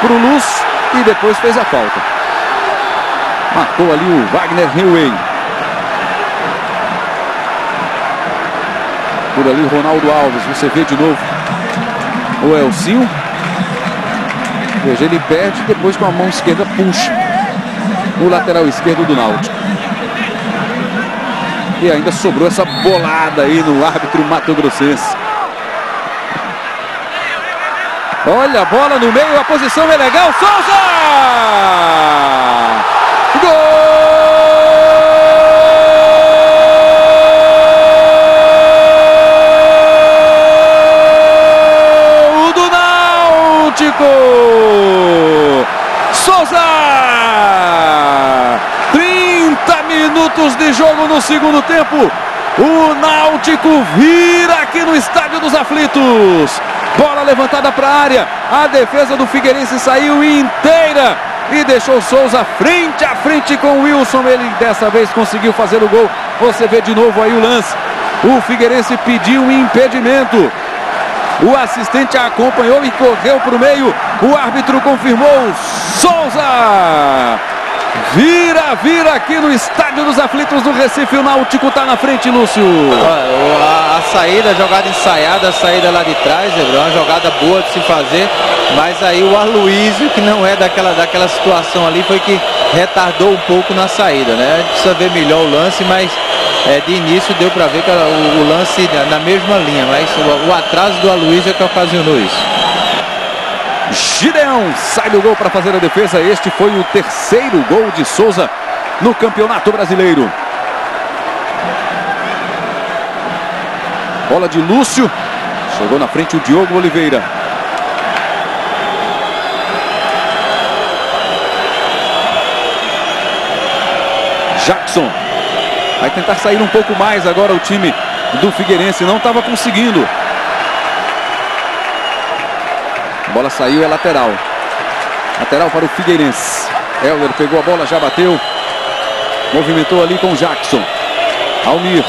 para o Lúcio e depois fez a falta. Marcou ali o Wagner Hillway. Por ali Ronaldo Alves. Você vê de novo o Elcinho. Veja, ele perde depois com a mão esquerda puxa o lateral esquerdo do Náutico. E ainda sobrou essa bolada aí no árbitro Mato Grossense. Olha a bola no meio, a posição é legal. Souza! Gol do Náutico! Souza! 30 minutos de jogo no segundo tempo. O Náutico vira aqui no Estádio dos Aflitos. Bola levantada para a área. A defesa do Figueirense saiu inteira e deixou Souza frente a frente com o Wilson. Ele dessa vez conseguiu fazer o gol. Você vê de novo aí o lance. O Figueirense pediu um impedimento. O assistente acompanhou e correu para o meio. O árbitro confirmou. Souza! Vira, vira aqui no Estádio dos Aflitos do Recife. O Náutico está na frente, Lúcio. A, a, saída, a jogada ensaiada, a saída lá de trás, é uma jogada boa de se fazer. Mas aí o Aloysio, que não é daquela, daquela situação ali, foi que retardou um pouco na saída, né? A precisa ver melhor o lance, mas é, de início deu para ver que o, o, lance na mesma linha, mas o, o atraso do Aloysio é que ocasionou isso. Gideão sai do gol para fazer a defesa. Este foi o terceiro gol de Souza no Campeonato Brasileiro. Bola de Lúcio. Chegou na frente o Diogo Oliveira. Jackson. Vai tentar sair um pouco mais agora o time do Figueirense. Não estava conseguindo. Bola saiu, é lateral. Lateral para o Figueirense. Helder pegou a bola, já bateu. Movimentou ali com Jackson. Almir.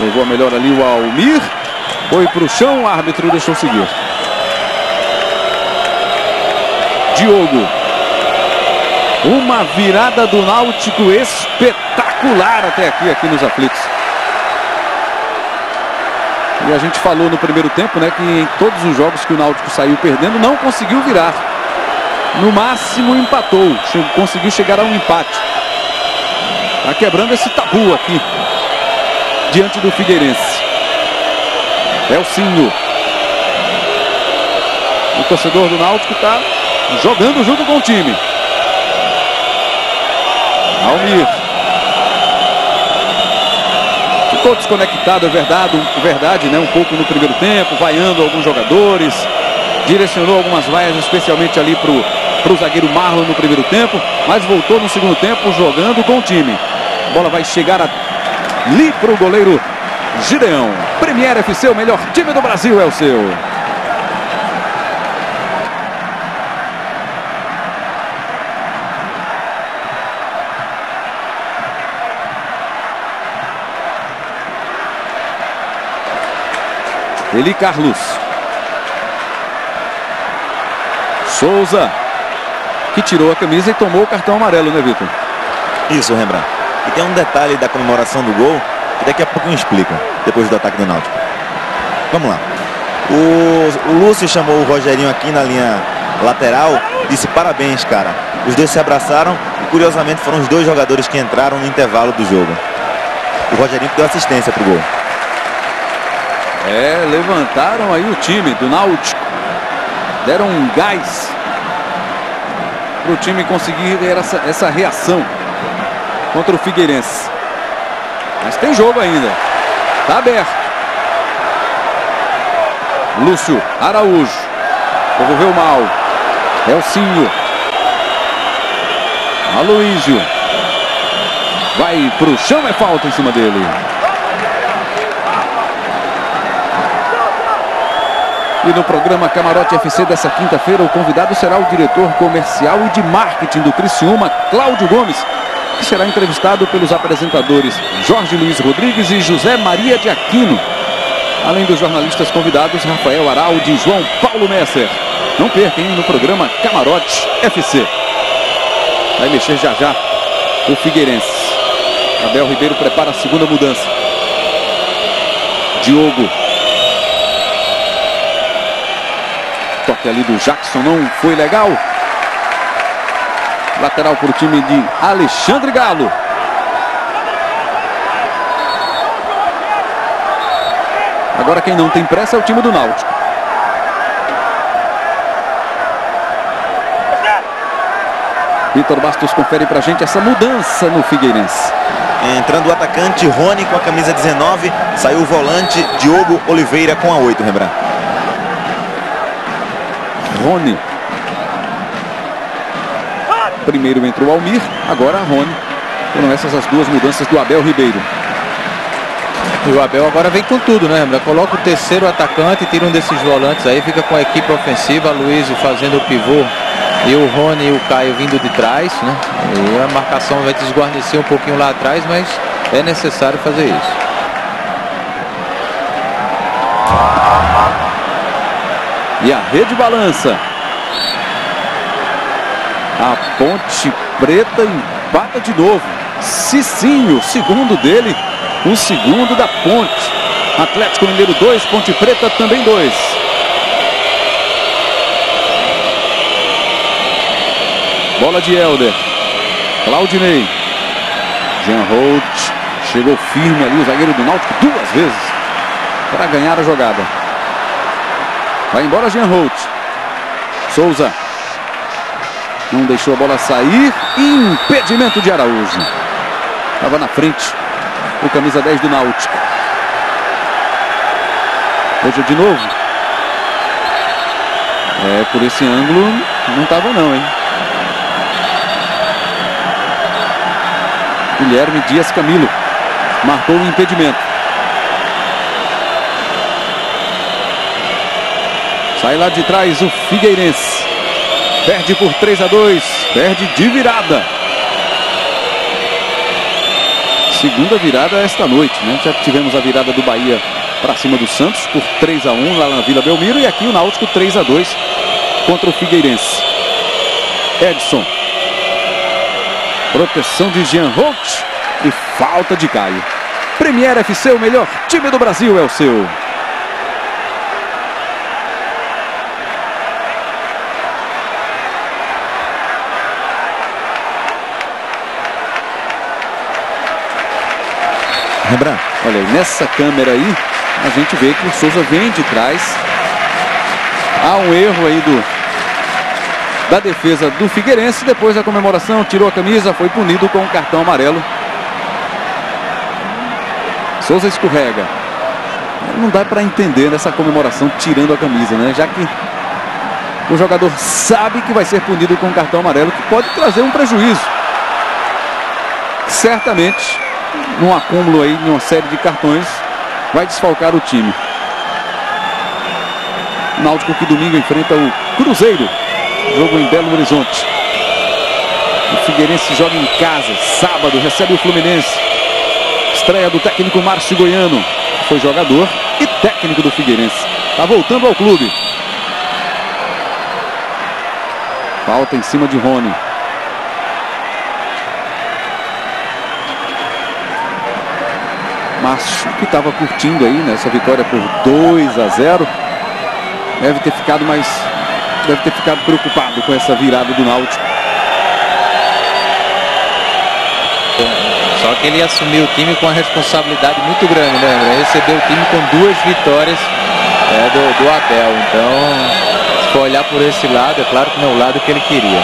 A melhor ali o Almir. Foi para o chão, o árbitro deixou seguir. Diogo. Uma virada do Náutico espetacular até aqui, aqui nos aflitos. E a gente falou no primeiro tempo, né, que em todos os jogos que o Náutico saiu perdendo, não conseguiu virar. No máximo empatou, conseguiu chegar a um empate. Está quebrando esse tabu aqui, diante do Figueirense. Elcinho. O torcedor do Náutico está jogando junto com o time. Almir. Ficou desconectado, é verdade, verdade, né? Um pouco no primeiro tempo, vaiando alguns jogadores. Direcionou algumas vaias, especialmente ali para o zagueiro Marlon no primeiro tempo. Mas voltou no segundo tempo jogando com o time. A bola vai chegar ali para o goleiro Gideão. Premier FC, o melhor time do Brasil é o seu. Eli Carlos. Souza. Que tirou a camisa e tomou o cartão amarelo, né, Vitor? Isso, Rembrandt. E tem um detalhe da comemoração do gol que daqui a pouco eu explico, depois do ataque do Náutico. Vamos lá. O, o Lúcio chamou o Rogerinho aqui na linha lateral, disse parabéns, cara. Os dois se abraçaram e curiosamente foram os dois jogadores que entraram no intervalo do jogo. O Rogerinho deu assistência pro gol. É, levantaram aí o time do Náutico. Deram um gás para o time conseguir essa, essa reação contra o Figueirense. Mas tem jogo ainda. Está aberto. Lúcio Araújo. Devolveu mal. Elcinho. Aloísio. Vai para o chão, é falta em cima dele. E no programa Camarote FC dessa quinta-feira, o convidado será o diretor comercial e de marketing do Criciúma, Cláudio Gomes, que será entrevistado pelos apresentadores Jorge Luiz Rodrigues e José Maria de Aquino. Além dos jornalistas convidados, Rafael Araldi e João Paulo Messer. Não percam no programa Camarote FC. Vai mexer já já o Figueirense. Abel Ribeiro prepara a segunda mudança. Diogo toque ali do Jackson não foi legal. Lateral para o time de Alexandre Galo. Agora quem não tem pressa é o time do Náutico. Vitor Bastos confere pra gente essa mudança no Figueirense. Entrando o atacante Rony com a camisa 19, saiu o volante Diogo Oliveira com a 8, Rembrandt. Rony. Primeiro entrou Almir, agora Rony. Foram essas as duas mudanças do Abel Ribeiro. E o Abel agora vem com tudo, né? Coloca o terceiro atacante, tira um desses volantes aí, fica com a equipe ofensiva, Luiz fazendo o pivô e o Rony e o Caio vindo de trás, né? E a marcação vai desguarnecer um pouquinho lá atrás, mas é necessário fazer isso. E a rede balança. A Ponte Preta empata de novo. Cicinho, segundo dele, o segundo da Ponte. Atlético Mineiro 2, Ponte Preta também 2. Bola de Helder. Claudinei. Jean Holt chegou firme ali, o zagueiro do Náutico, duas vezes para ganhar a jogada. Vai embora Jean Holt. Souza. Não deixou a bola sair. Impedimento de Araújo. Estava na frente. O camisa 10 do Náutico. Veja de novo. É, por esse ângulo não estava não, hein? Guilherme Dias Camilo marcou o impedimento. Sai lá de trás o Figueirense. Perde por 3 a 2, perde de virada. Segunda virada esta noite, né? Já tivemos a virada do Bahia para cima do Santos por 3 a 1 lá na Vila Belmiro e aqui o Náutico 3 a 2 contra o Figueirense. Edson Proteção de Jean Holt e falta de Caio. Premier FC, o melhor time do Brasil é o seu. Olha aí, nessa câmera aí, a gente vê que o Souza vem de trás. Há um erro aí do da defesa do Figueirense. Depois da comemoração, tirou a camisa, foi punido com um cartão amarelo. Souza escorrega. Não dá para entender nessa comemoração tirando a camisa, né? Já que o jogador sabe que vai ser punido com um cartão amarelo, que pode trazer um prejuízo. Certamente, num acúmulo aí, numa série de cartões, vai desfalcar o time. Náutico que domingo enfrenta o Cruzeiro Jogo em Belo Horizonte. O Figueirense joga em casa, sábado, recebe o Fluminense. Estreia do técnico Márcio Goiano. Foi jogador e técnico do Figueirense. Está voltando ao clube. Falta em cima de Rony. Márcio, que estava curtindo aí nessa vitória por 2 a 0. Deve ter ficado mais deve ter ficado preocupado com essa virada do Náutico. Só que ele assumiu o time com uma responsabilidade muito grande, né? Recebeu o time com duas vitórias é, do, do Abel. Então, se for olhar por esse lado, é claro que não é o lado que ele queria.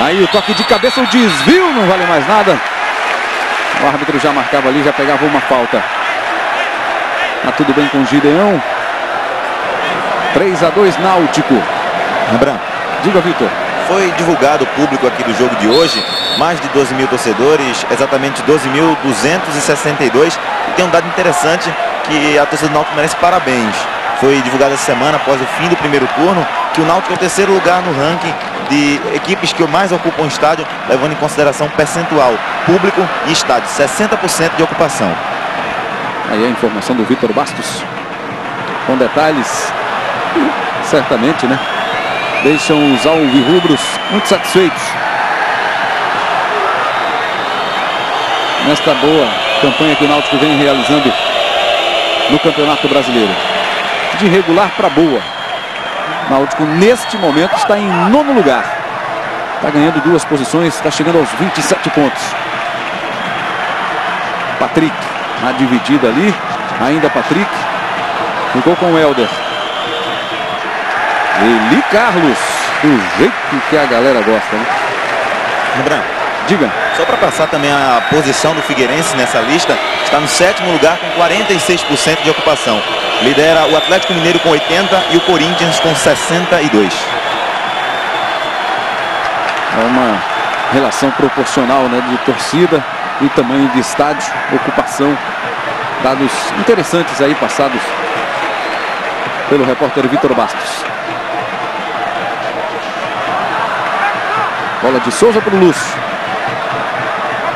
Aí o toque de cabeça, o desvio, não vale mais nada. O árbitro já marcava ali, já pegava uma falta. Tá tudo bem com o Gideão. 3 a 2 Náutico. Rembrandt. Diga, Vitor. Foi divulgado o público aqui do jogo de hoje, mais de 12 mil torcedores, exatamente 12.262. E tem um dado interessante que a torcida do Náutico merece parabéns. Foi divulgado essa semana, após o fim do primeiro turno, que o Náutico é o terceiro lugar no ranking de equipes que mais ocupam o estádio, levando em consideração percentual público e estádio, 60% de ocupação. Aí a informação do Vitor Bastos, com detalhes certamente, né? Deixam os alvirrubros muito satisfeitos. Nesta boa campanha que o Náutico vem realizando no Campeonato Brasileiro. De regular para boa. Náutico, neste momento, está em nono lugar. Está ganhando duas posições, está chegando aos 27 pontos. Patrick na dividida ali. Ainda Patrick. Ficou com o Helder. Eli Carlos. Do jeito que a galera gosta, né? Lembrando, Diga. só para passar também a posição do Figueirense nessa lista, está no sétimo lugar com 46% de ocupação. Lidera o Atlético Mineiro com 80 e o Corinthians com 62. É uma relação proporcional né, de torcida e tamanho de estádio, ocupação. Dados interessantes aí passados pelo repórter Vitor Bastos. Bola de Souza para o Lúcio.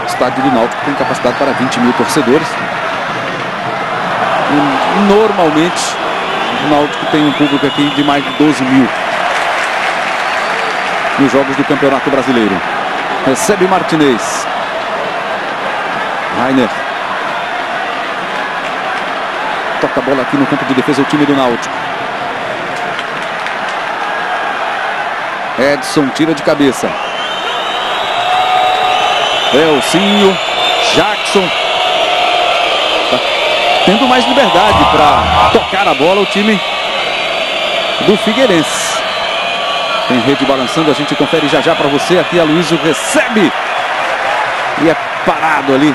Estádio do Náutico tem capacidade para 20 mil torcedores. Normalmente o Náutico tem um público aqui de mais de 12 mil nos jogos do Campeonato Brasileiro. Recebe Martinez. Rainer. Toca a bola aqui no campo de defesa o time do Náutico. Edson tira de cabeça. Elcinho. Jackson. Tendo mais liberdade para tocar a bola o time do Figueirense. Tem rede balançando, a gente confere já já para você. Aqui a Luísio recebe. E é parado ali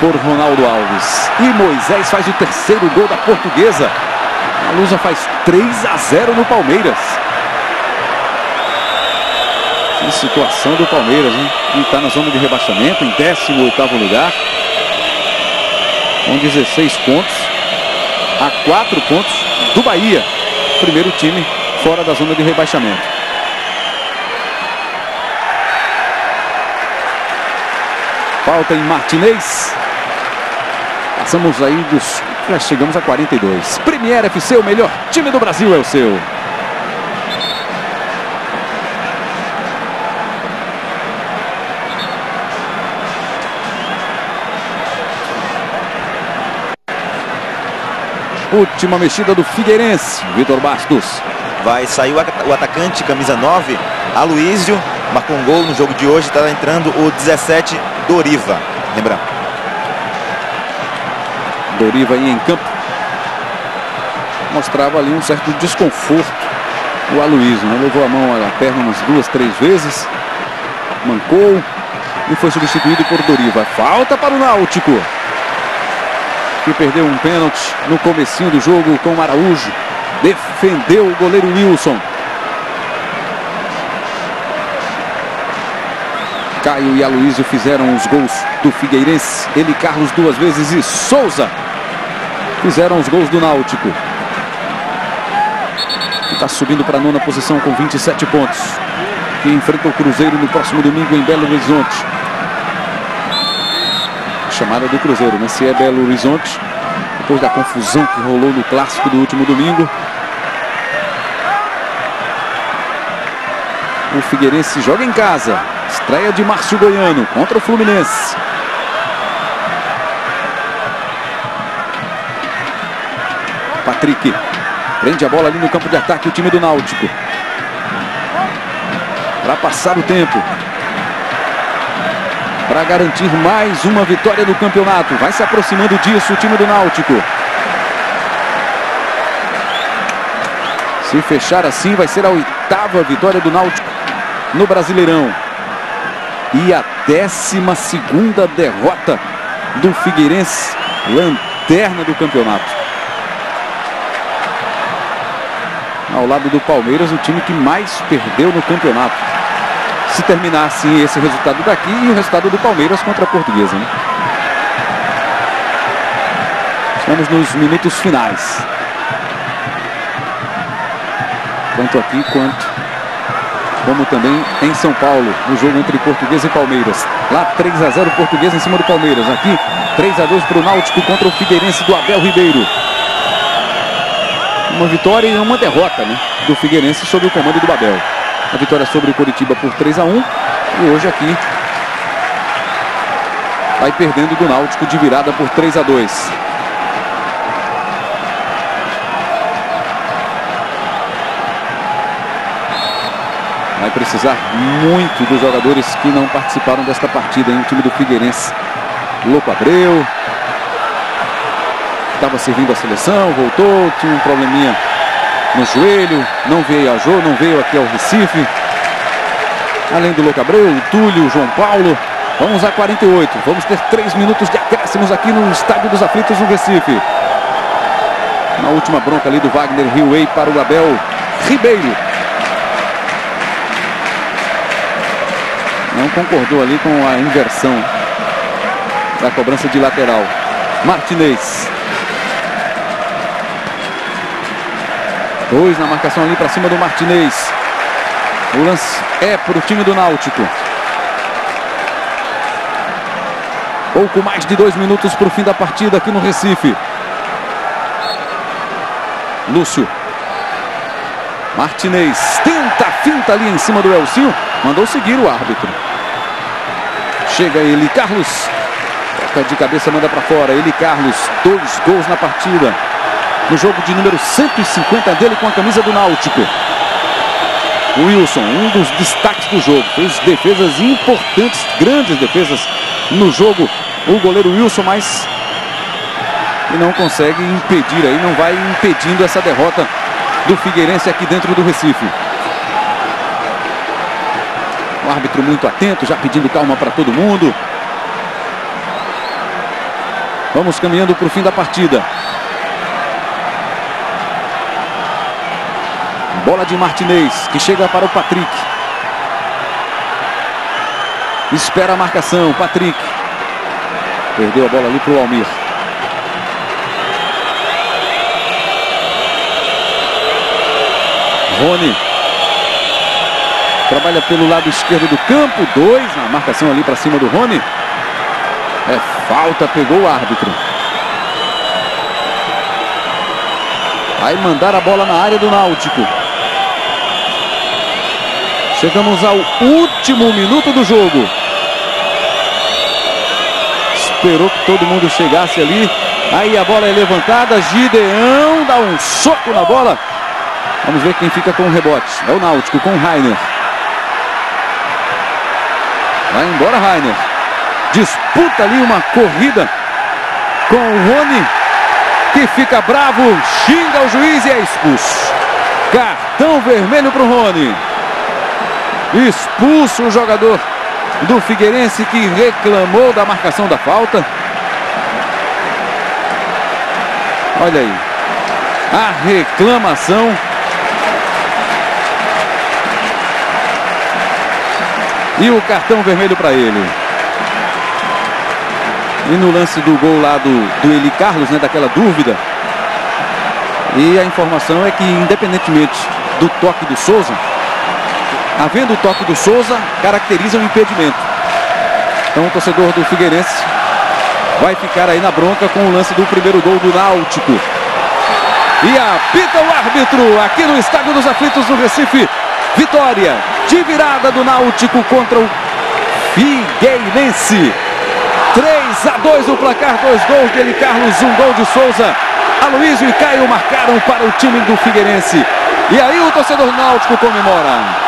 por Ronaldo Alves. E Moisés faz o terceiro gol da portuguesa. A Lusa faz 3 a 0 no Palmeiras. Que situação do Palmeiras, hein? Está na zona de rebaixamento, em 18º lugar. Com 16 pontos. A 4 pontos do Bahia primeiro time fora da zona de rebaixamento. Falta em Martinez. Passamos aí dos. Já chegamos a 42. Premier FC, o melhor time do Brasil é o seu. Última mexida do Figueirense. Vitor Bastos. Vai sair o at- o atacante, camisa 9, Aloísio. Marcou um gol no jogo de hoje. Está entrando o 17, Doriva. Lembrando. Doriva aí em campo. Mostrava ali um certo desconforto. O Aloysio, né? Levou a mão à perna umas duas, três vezes. Mancou. E foi substituído por Doriva. Falta para o Náutico. Que perdeu um pênalti no comecinho do jogo com o Araújo. Defendeu o goleiro Wilson. Caio e Aloysio fizeram os gols do Figueirense. Ele, Carlos, duas vezes e Souza fizeram os gols do Náutico. Está subindo para a nona posição com 27 pontos. Que enfrenta o Cruzeiro no próximo domingo em Belo Horizonte. Chamada do Cruzeiro, né? Se é Belo Horizonte, depois da confusão que rolou no clássico do último domingo. O Figueirense joga em casa. Estreia de Márcio Goiano contra o Fluminense. Patrick prende a bola ali no campo de ataque o time do Náutico. Para passar o tempo. Para garantir mais uma vitória do campeonato. Vai se aproximando disso o time do Náutico. Se fechar assim, vai ser a oitava vitória do Náutico no Brasileirão. E a décima segunda derrota do Figueirense, lanterna do campeonato. Ao lado do Palmeiras, o time que mais perdeu no campeonato. Se terminar assim esse resultado daqui e o resultado do Palmeiras contra a Portuguesa. Né? Estamos nos minutos finais. Tanto aqui quanto como também em São Paulo, no jogo entre Portuguesa e Palmeiras. Lá 3 a 0 Portuguesa em cima do Palmeiras. Aqui 3 a 2 para o Náutico contra o Figueirense do Abel Ribeiro. Uma vitória e uma derrota né, do Figueirense sob o comando do Abel. A vitória sobre o Coritiba por 3 a 1 e hoje aqui vai perdendo do Náutico de virada por 3 a 2. Vai precisar muito dos jogadores que não participaram desta partida em o time do Figueirense. Louco Abreu. Estava servindo a seleção, voltou, tinha um probleminha no joelho, não viajou, não veio aqui ao Recife. Além do Louco Abreu, o Túlio, o João Paulo. Vamos a 48. Vamos ter três minutos de acréscimos aqui no Estádio dos Aflitos no Recife. Na última bronca ali do Wagner Hillway para o Abel Ribeiro. Não concordou ali com a inversão da cobrança de lateral. Martinez. Dois na marcação ali para cima do Martinez. O lance é para o time do Náutico. Pouco mais de dois minutos para o fim da partida aqui no Recife. Lúcio. Martinez tenta finta ali em cima do Elcinho. Mandou seguir o árbitro. Chega ele, Carlos. Toca de cabeça, manda para fora. Ele, Carlos, dois gols na partida. No jogo de número 150 dele com a camisa do Náutico. Wilson, um dos destaques do jogo. Fez defesas importantes, grandes defesas no jogo. O goleiro Wilson, mas não consegue impedir aí, não vai impedindo essa derrota do Figueirense aqui dentro do Recife. O árbitro muito atento, já pedindo calma para todo mundo. Vamos caminhando para o fim da partida. Bola de Martinez, que chega para o Patrick. Espera a marcação, Patrick. Perdeu a bola ali para o Almir. Rony. Trabalha pelo lado esquerdo do campo. Dois na marcação ali para cima do Rony. É falta, pegou o árbitro. Vai mandar a bola na área do Náutico. Chegamos ao último minuto do jogo. Esperou que todo mundo chegasse ali. Aí a bola é levantada. Gideão dá um soco na bola. Vamos ver quem fica com o rebote. É o Náutico com o Rainer. Vai embora Rainer. Disputa ali uma corrida com o Rony. Que fica bravo, xinga o juiz e é expulso. Cartão vermelho para o Rony. Expulso o jogador do Figueirense que reclamou da marcação da falta. Olha aí. A reclamação E o cartão vermelho para ele. E no lance do gol lá do, do Eli Carlos, né, daquela dúvida. E a informação é que, independentemente do toque do Souza, havendo o toque do Souza, caracteriza um impedimento. Então o torcedor do Figueirense vai ficar aí na bronca com o lance do primeiro gol do Náutico. E apita o árbitro aqui no Estádio dos Aflitos do Recife. Vitória de virada do Náutico contra o Figueirense. 3 a 2 o placar, dois gols dele, Carlos, um gol de Souza. Aloysio e Caio marcaram para o time do Figueirense. E aí o torcedor náutico comemora.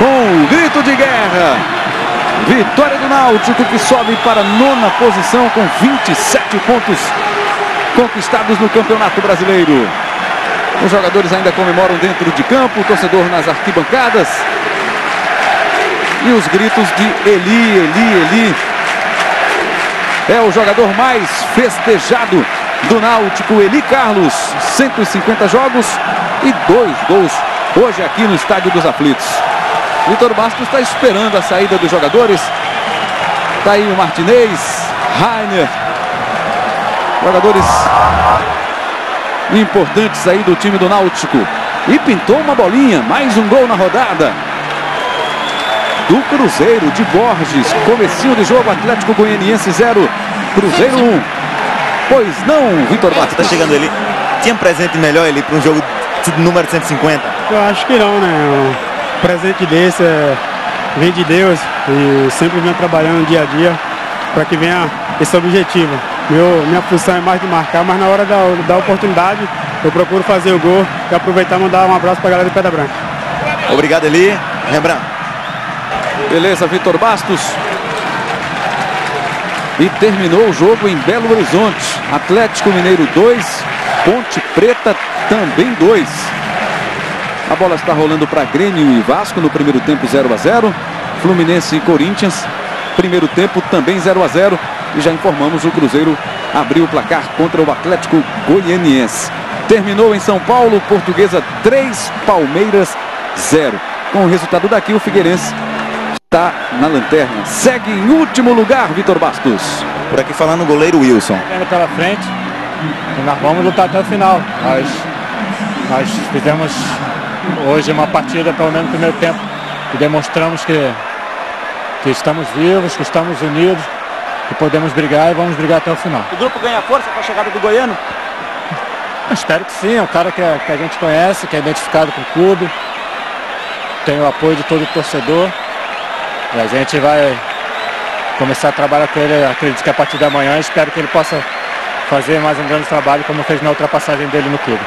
O grito de guerra. Vitória do Náutico que sobe para a nona posição com 27 pontos conquistados no Campeonato Brasileiro. Os jogadores ainda comemoram dentro de campo, o torcedor nas arquibancadas. E os gritos de Eli, Eli, Eli. É o jogador mais festejado do Náutico, Eli Carlos. 150 jogos e dois gols hoje aqui no Estádio dos Aflitos. Vitor Bastos está esperando a saída dos jogadores. Está aí o Martinez, Rainer. Jogadores importantes aí do time do Náutico. E pintou uma bolinha, mais um gol na rodada. Do Cruzeiro de Borges. Comecinho de jogo, Atlético Goianiense 0, Cruzeiro 1. Um. Pois não, Vitor Bastos. Está chegando ele. Tinha um presente melhor ele para um jogo número 150? Eu acho que não, né? Um presente desse é, vem de Deus e sempre vem trabalhando dia a dia para que venha esse objetivo. Meu, minha função é mais de marcar, mas na hora da, da oportunidade eu procuro fazer o gol e aproveitar e mandar um abraço para a galera de Pedra Branca. Obrigado, Eli. Rembrandt. Beleza, Vitor Bastos. E terminou o jogo em Belo Horizonte. Atlético Mineiro 2, Ponte Preta também 2. A bola está rolando para Grêmio e Vasco no primeiro tempo 0 a 0. Fluminense e Corinthians, primeiro tempo também 0 a 0. E já informamos o Cruzeiro abriu o placar contra o Atlético Goianiense. Terminou em São Paulo, Portuguesa 3, Palmeiras 0. Com o resultado daqui, o Figueirense está na lanterna. Segue em último lugar, Vitor Bastos. Por aqui falando o goleiro Wilson. Vendo pela frente, e nós vamos lutar até o final. Nós, nós fizemos hoje uma partida, pelo menos no primeiro tempo, e demonstramos que, que estamos vivos, que estamos unidos, que podemos brigar e vamos brigar até o final. O grupo ganha força com a chegada do Goiano? Eu espero que sim, é um cara que, a- que a gente conhece, que é identificado com o clube, tem o apoio de todo o torcedor. E a gente vai começar a trabalhar com ele, acredito que a partir da manhã, espero que ele possa fazer mais um grande trabalho como fez na ultrapassagem dele no clube.